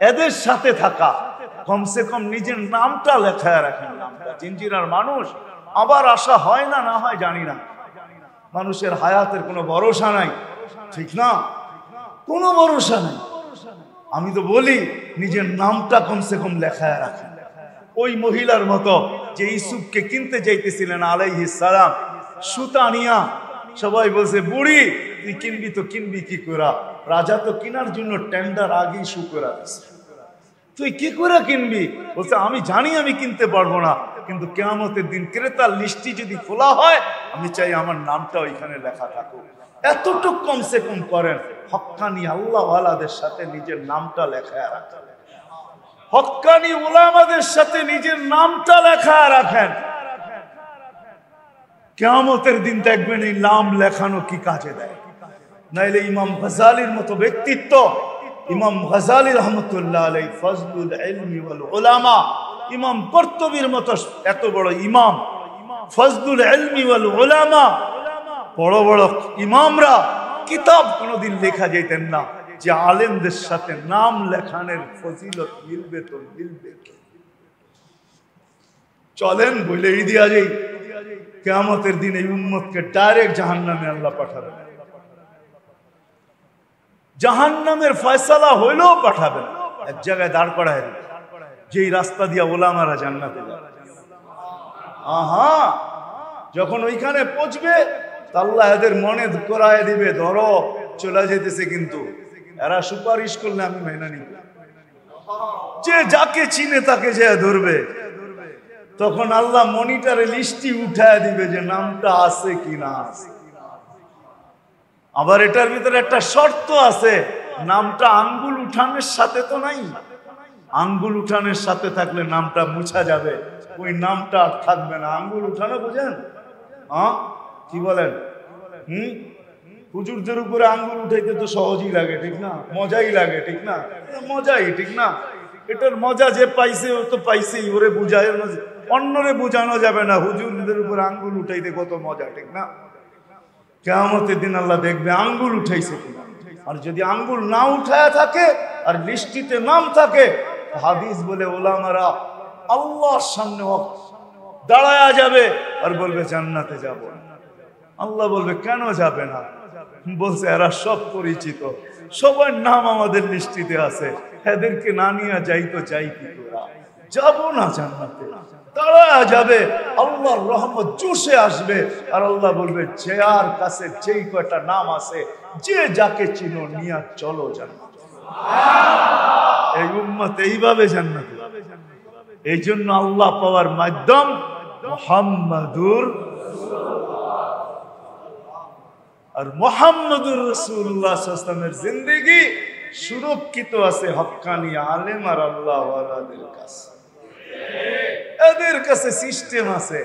এদের সাথে থাকা। কমসে কম নিজের নামটা লেখায় রাখেন। নামটা জিঞ্জিরার মানুষ। আবার আশা হয় না না হয় জানি না। মানুষের হায়াতের কোনো ভরসা নাই। ঠিক না? কোনো ভরসা নাই। আমি তো বলি, নিজের নামটা কমসে কম লেখায় রাখেন। ওই মহিলার মতো যে ইসুফকে কিনতে যাইতেছিলেন, আলাইহিস সালাম। সুতা নিয়া সবাই বলছে, বুড়ি তুই কিনবি তো কিনবি কি করা রাজা তো কেনার জন্য টেন্ডার আগেই শু করা তুই কি করে কিনবি? বলছে, আমি জানি আমি কিনতে পারব না, কিন্তু কেয়ামতের দিন ক্রেতার লিস্টি যদি খোলা হয়, আমি চাই আমার নামটা ওইখানে লেখা থাকুক। এতটুক কমসে কম করেন, হক্কানি আল্লাহওয়ালাদের সাথে নিজের নামটা লেখা রাখেন। হক্কানি ওলামাদের সাথে নিজের নামটা লেখা রাখেন। কেয়ামতের দিন দেখবেন এই নাম লেখানো কি কাজে দেয়? নাইলে ইমাম গজালির মতো ব্যক্তিত্ব, ইমাম গজালি রহমতুল্লাহ উলামা, ইমাম কর্তবীর মতো এত বড় ইমাম, ফজলুল ওয়াল উলামা, বড় বড় ইমামরা কিতাব কোনোদিন লেখা যেতেন না, যে আলেমদের সাথে নাম লেখানের ফজিলত মিলবে তো মিলবে চলেন বলে দিয়া যাই, কেয়ামতের দিন এই উম্মতকে ডাইরেক্ট জাহান্নামে আল্লাহ পাঠাবেন। জাহান্নামের ফয়সালা হইলেও পাঠাবেন। এক জায়গায় দাঁড় করায়। যেই রাস্তা দিয়া ওলামারা জান্নাতে আহা! যখন ওইখানে পৌঁছবে আল্লাহ এদের মনে করায় দিবে, ধরো, চলে যেতেছে কিন্তু। এরা সুপারিশ করলে আমি মেনে নিব। যে যাকে চিনে তাকে যে ধরবে। তখন আল্লাহ মনিটরে লিস্টি উঠায় দিবে যে নামটা আছে কি না আছে। আবার এটার ভিতরে একটা শর্ত আছে। নামটা আঙ্গুল উঠানের সাথে তো নাই। আঙ্গুল উঠানের সাথে থাকলে নামটা মুছা যাবে। ওই নামটা আর থাকবে না। আঙ্গুল উঠানো বুঝেন? হ্যাঁ কি বলেন? হুম? হুজুরদের উপরে আঙ্গুল উঠাইতে তো সহজই লাগে, ঠিক না? মজাই লাগে, ঠিক না? মজাই, ঠিক না? এটার মজা যে পাইছে, ও তো পাইছেই। ওরে বুঝায় অন্যরে বুঝানো যাবে না। হুজুরদের উপরে আঙ্গুল উঠাইতে কত মজা, ঠিক না? কেমতের দিন আল্লাহ দেখবে আঙ্গুল উঠাইছে আর যদি আঙ্গুল না উঠায় থাকে, আর লিস্টিতে নাম থাকে হাদিস বলে ওলামারা, আল্লাহর সামনে দাঁড়ায়া যাবে আর বলবে, জান্নাতে যাব আল্লাহ বলবে, কেন যাবে না? বলছে, এরা সব পরিচিত। সবার নাম আমাদের লিস্টিতে আছে। এদেরকে না নিয়ে যাই তো যাই কি তোরা যাব না জান্নাতে। তারা যাবে, আল্লাহর রহমত চুষে আসবে। আর আল্লাহ বলবে, চেয়ার কাছে যেই কয়টা নাম আছে, যে যাকে চিনো নিয়ে চলো জান্নাত। এই উম্মত এইভাবে জান্নাত। এই জন্য আল্লাহ পাওয়ার মাধ্যম মোহাম্মদুর আর মোহাম্মদুর রসুল্লাহামের জিন্দগি সুরক্ষিত আছে হক্কানি আলেম আর আল্লাহ কাছে। এদের কাছে সিস্টেম আছে।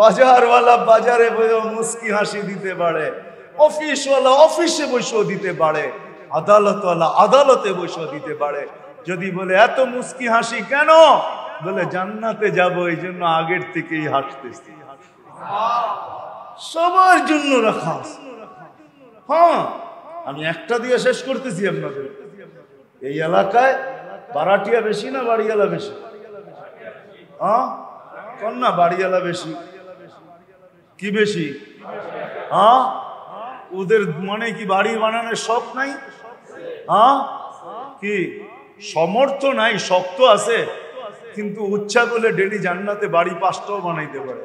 বাজারওয়ালা বাজারে বসেও মুস্কি হাসি দিতে পারে, অফিসওয়ালা অফিসে বসেও দিতে পারে, আদালতওয়ালা আদালতে বসেও দিতে পারে। যদি বলে, এত মুস্কি হাসি কেন? বলে, জান্নাতে যাব, এই জন্য আগের থেকেই হাসতেছি। সবার জন্য রাখা হ্যাঁ আমি একটা দিয়ে শেষ করতেছি আপনাদের। এই এলাকায় বারাটিয়া বেশি না বাড়িয়ালা বেশি? কন না বাড়িয়ালা বেশি। কি বেশি? হ্যাঁ ওদের মনে কি বাড়ি বানানোর শখ নাই? হ্যাঁ কি? সমর্থ নাই, শক্ত আছে। কিন্তু উচ্ছা করলে ডেলি জান্নাতে বাড়ি পাঁচটাও বানাইতে পারে।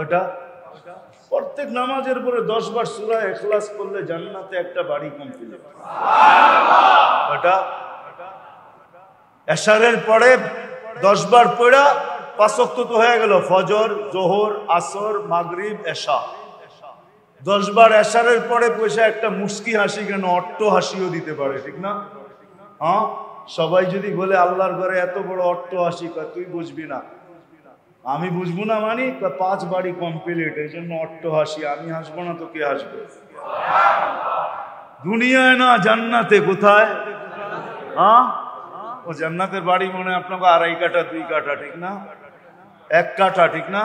ওটা প্রত্যেক নামাজের পরে দশ বার সুরা এখলাস করলে জান্নাতে একটা বাড়ি কমপ্লিট। ওটা এশারের পরে দশ বার পড়া পাঁচক্ত তো হয়ে গেল, ফজর, জোহর, আসর, মাগরিব, এশা। দশ বার এশারের পরে পয়সা একটা মুস্কি হাসি, কেন অট্ট হাসিও দিতে পারে, ঠিক না? হ্যাঁ? সবাই যদি বলে আল্লাহর ঘরে এত বড় অট্ট হাসি তুই বুঝবি না? আমি বুঝব না মানি পাঁচ বাড়ি কমপ্লিট এই জন্য অট্ট হাসি, আমি হাসবো না, তো কে হাসবে? দুনিয়ায় না, জান্নাতে কোথায়? হ্যাঁ? ও জান্নাতের বাড়ি মনে আপনাকে আড়াই কাঠা, দুই কাঠা, ঠিক না? এক কাঠা, ঠিক না?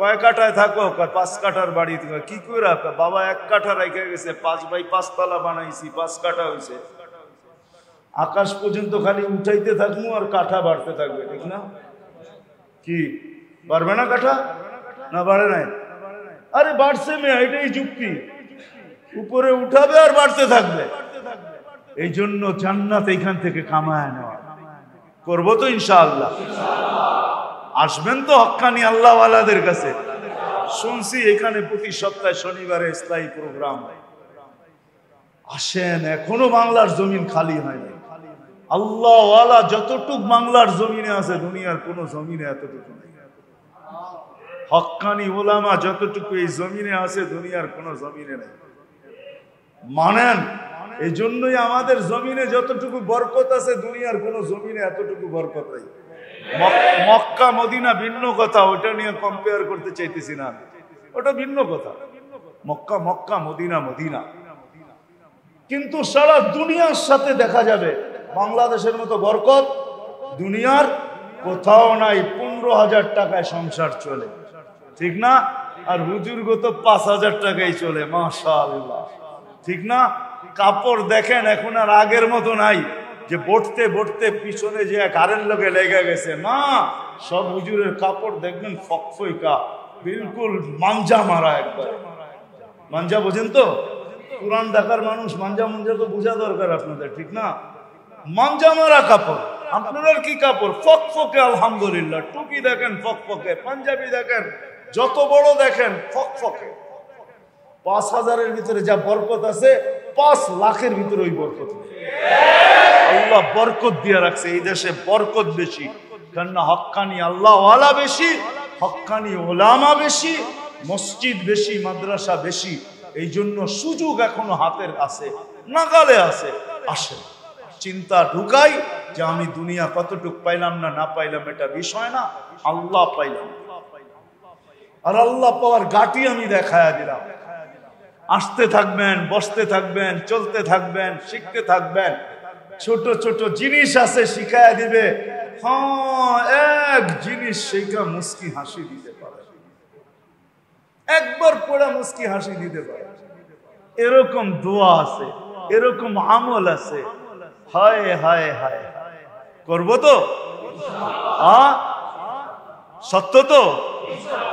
কয় কাঠায় থাকো? পাঁচ কাঠার বাড়ি কি করে বাবা, এক কাঠা রেখে গেছে, পাঁচ বাই পাঁচতলা বানাইছি, পাঁচ কাঠা হয়েছে আকাশ পর্যন্ত খালি উঠাইতে থাকব আর কাঠা বাড়তে থাকবে, ঠিক না? কি? বাড়বে না কাঠা? না বাড়ে নাই? আরে বাড়ছে মেয়ে, এটাই যুক্তি। উপরে উঠাবে আর বাড়তে থাকবে। এই জন্য জান্নাত এইখান থেকে কামায় নেওয়া। করব তো ইনশাআল্লাহ। আসবেন তো হকানি আল্লাহওয়ালাদের কাছে। শুনছি এখানে প্রতি সপ্তাহে শনিবারে স্থায়ী প্রোগ্রাম। আসেন, এখনও বাংলার জমিন খালি হয়নি। আল্লাহওয়ালা যতটুক বাংলার জমিনে আছে, দুনিয়ার কোন জমিনে এতটুকু নেই। হক্কানি ওলামা যতটুকু এই জমিনে আছে, দুনিয়ার কোন জমিনে নেই। মানেন এই জন্যই আমাদের জমিনে যতটুকু বরকত আছে, দুনিয়ার কোন জমিনে এতটুকু বরকত নেই। মক্কা, মদিনা ভিন্ন কথা ওটা নিয়ে কম্পেয়ার করতে চাইতেছি না ওটা ভিন্ন কথা। Mecca Mecca, Medina Medina. কিন্তু সারা দুনিয়ার সাথে দেখা যাবে, বাংলাদেশের মতো বরকত দুনিয়ার কোথাও নাই, পনেরো হাজার টাকায় সংসার চলে। ঠিক না? আর হুজুর তো পাঁচ হাজার টাকায় চলে, মাশাআল্লাহ। ঠিক না? কাপড় দেখেন, এখন আর আগের মতো নাই। যে বটতে বটতে পিছনে যে কারেন্ট লোকে লেগে গেছে না সব হুজুরের কাপড় দেখবেন ফকফইকা বিলকুল মাঞ্জা মারা একবার। মাঞ্জা বোঝেন তো? পুরান ঢাকার মানুষ মাঞ্জা মঞ্জা তো বোঝা দরকার আপনাদের, ঠিক না? মাঞ্জা মারা কাপড়। আপনার কি কাপড়? ফক ফকে আলহামদুলিল্লাহ। টুপি দেখেন ফক ফকে পাঞ্জাবি দেখেন, যত বড় দেখেন ফক ফকে পাঁচ হাজারের ভিতরে যা বরকত আছে, পাঁচ লাখের ভিতরে ওই বরকত আল্লাহ বরকত দিয়ে রাখছে, এই দেশে বরকত বেশি। কেননা হক্কানি আল্লাহ বেশি হক্কানি ওলামা বেশি, মসজিদ বেশি, মাদ্রাসা বেশি। এই জন্য সুযোগ এখনও হাতের আছে, নাগালে আছে, আসে চিন্তা ঢুকাই যে আমি দুনিয়া কতটুক পাইলাম না না পাইলাম, এটা বিষয় না। আল্লাহ পাইলাম। আর আল্লাহ পাওয়ার গাটি আমি দেখায়া দিলাম। আসতে থাকবেন, বসতে থাকবেন, চলতে থাকবেন, শিখতে থাকবেন। ছোট ছোট জিনিস আছে শিখায়া দিবে। হ্যাঁ এক জিনিস শেখা মুস্কি হাসি দিতে পারে। একবার পড়া মুস্কি হাসি দিতে পারে। এরকম দোয়া আছে, এরকম আমল আছে। হায় হায় হায় করব তো? সত্য তো?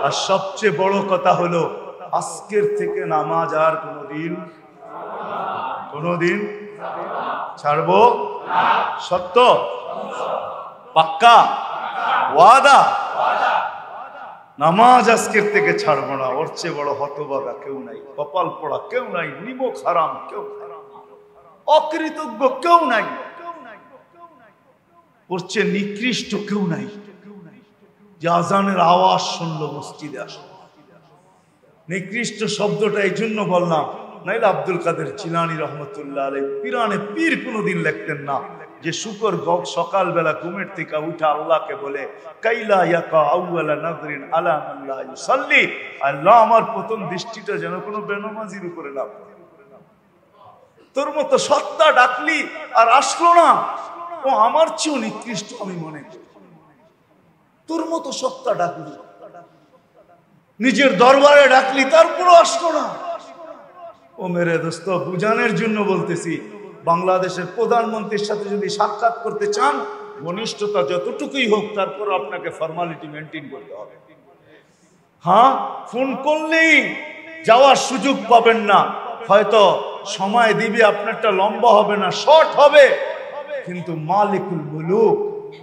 আর সবচেয়ে বড় কথা হলো আজকের থেকে নামাজ আর কোনোদিন কোনোদিন ছাড়বো সত্য? পাক্কা? ওয়াদা? নামাজ আজকের থেকে ছাড়বো না। ওর চেয়ে বড় হতবাগা কেউ নাই, কপাল পড়া কেউ নাই নিমক হারাম কেউ অকৃতজ্ঞ কেউ নাই, ওর চেয়ে নিকৃষ্ট কেউ নাই। যে আজানের আওয়াজ শুনলো মসজিদে আসলো। নিকৃষ্ট শব্দটা এই জন্য বললাম। নাইলে আব্দুল কাদের চিলানি রহমতুল্লাহ আলাই পিরানে পীর কোনোদিন লিখতেন না। যে শুকর গক সকালবেলা ঘুমের থেকে উঠা আল্লাহকে বলে, কাইলা ইয়াকা আউয়ালা নাজরিন আলা আল্লাহ আল্লাহ আমার প্রথম দৃষ্টিটা যেন কোনো বেনমাজির উপরে না। তোর মতো সত্তা ডাকলি আর আসলো না। ও আমার চেয়েও নিকৃষ্ট আমি মনে করি। তোর মতো সত্তা ডাকলি। নিজের দরবারে ডাকলি, তারপরও আসলো না। ও মেরে দোস্ত, বুঝানোর জন্য বলতেছি, বাংলাদেশের প্রধানমন্ত্রীর সাথে যদি সাক্ষাৎ করতে চান, ঘনিষ্ঠতা যতটুকুই হোক, তারপর আপনাকে ফর্মালিটি মেনটেন করতে হবে। হ্যাঁ ফোন করলেই যাওয়ার সুযোগ পাবেন না। হয়তো সময় দিবে, আপনারটা লম্বা হবে না শর্ট হবে। কিন্তু মালিকুল মুলুক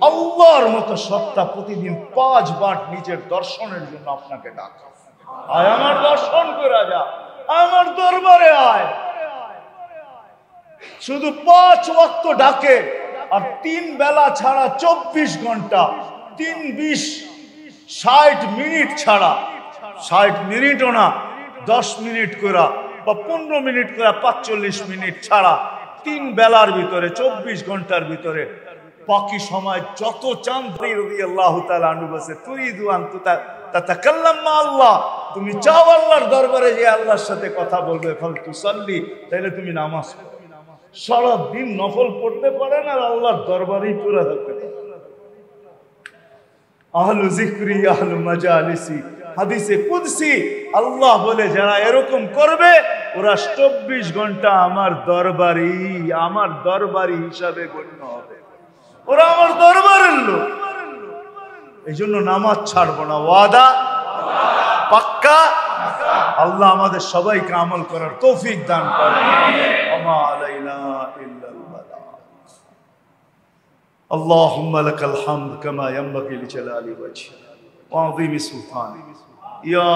আল্লাহর মতো সত্তা প্রতিদিন পাঁচ বার নিজের দর্শনের জন্য আপনাকে ডাক। আয় আমার দর্শন করে যা, আমার দরবারে আয়। শুধু পাঁচ ওয়াক্ত ডাকে, আর তিন বেলা ছাড়া চব্বিশ ঘণ্টা, তিন বিশ ষাট মিনিট ছাড়া। ষাট মিনিটও না, দশ মিনিট করা বা পনেরো মিনিট করা পাঁচচল্লিশ মিনিট ছাড়া তিন বেলার ভিতরে, চব্বিশ ঘণ্টার ভিতরে বাকি সময় যত চান আল্লাহ। তুমি চাও আল্লাহর দরবারে যে আল্লাহর সাথে কথা বলবে ফল তু সাল্লি তাইলে তুমি নামাজ সারা দিন নফল পড়তে পারে না আর আল্লাহর দরবারেই পুরা থাকতে আহলু জিক্রি আহলু মাজালিসি, হাদিসে কুদসি, আল্লাহ বলে, যারা এরকম করবে, ওরা চব্বিশ ঘণ্টা আমার দরবারি আমার দরবারি হিসাবে গণ্য হবে। ওরা আমার দরবারের লোক এই জন্য নামাজ ছাড়বো না ওয়াদা পাক্কা আল্লাহ আমাদের সবাইকে আমল করার তৌফিক দান করে আমা আলাইনা ইল্লাল বালাগ। اللهم لك الحمد كما ينبغي لجلال وجهك وعظيم سلطانك يا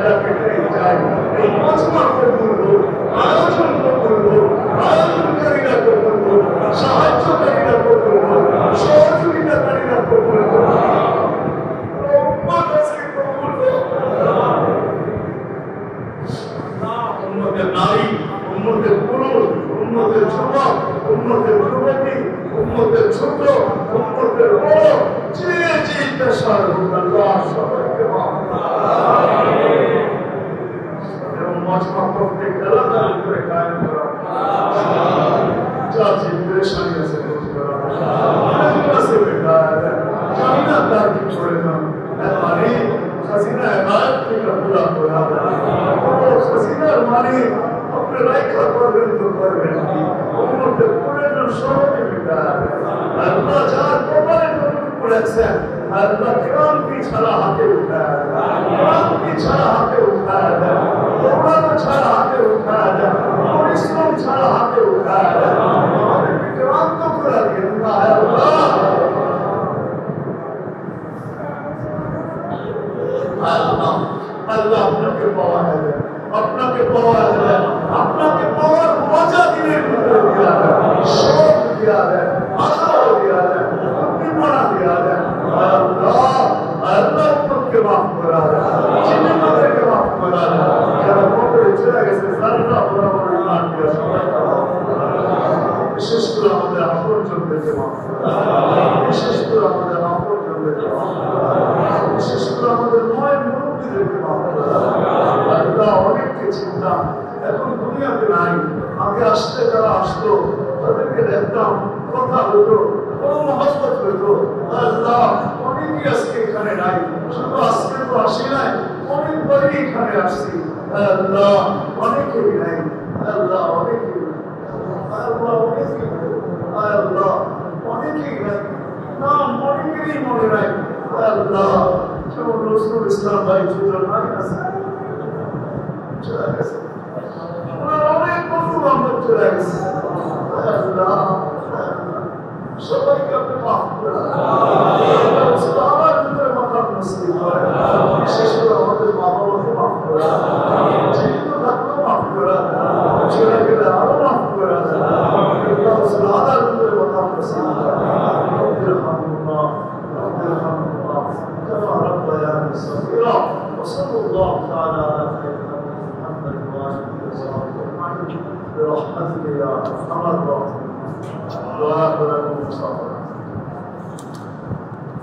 মাফ রাজা পেতে চাই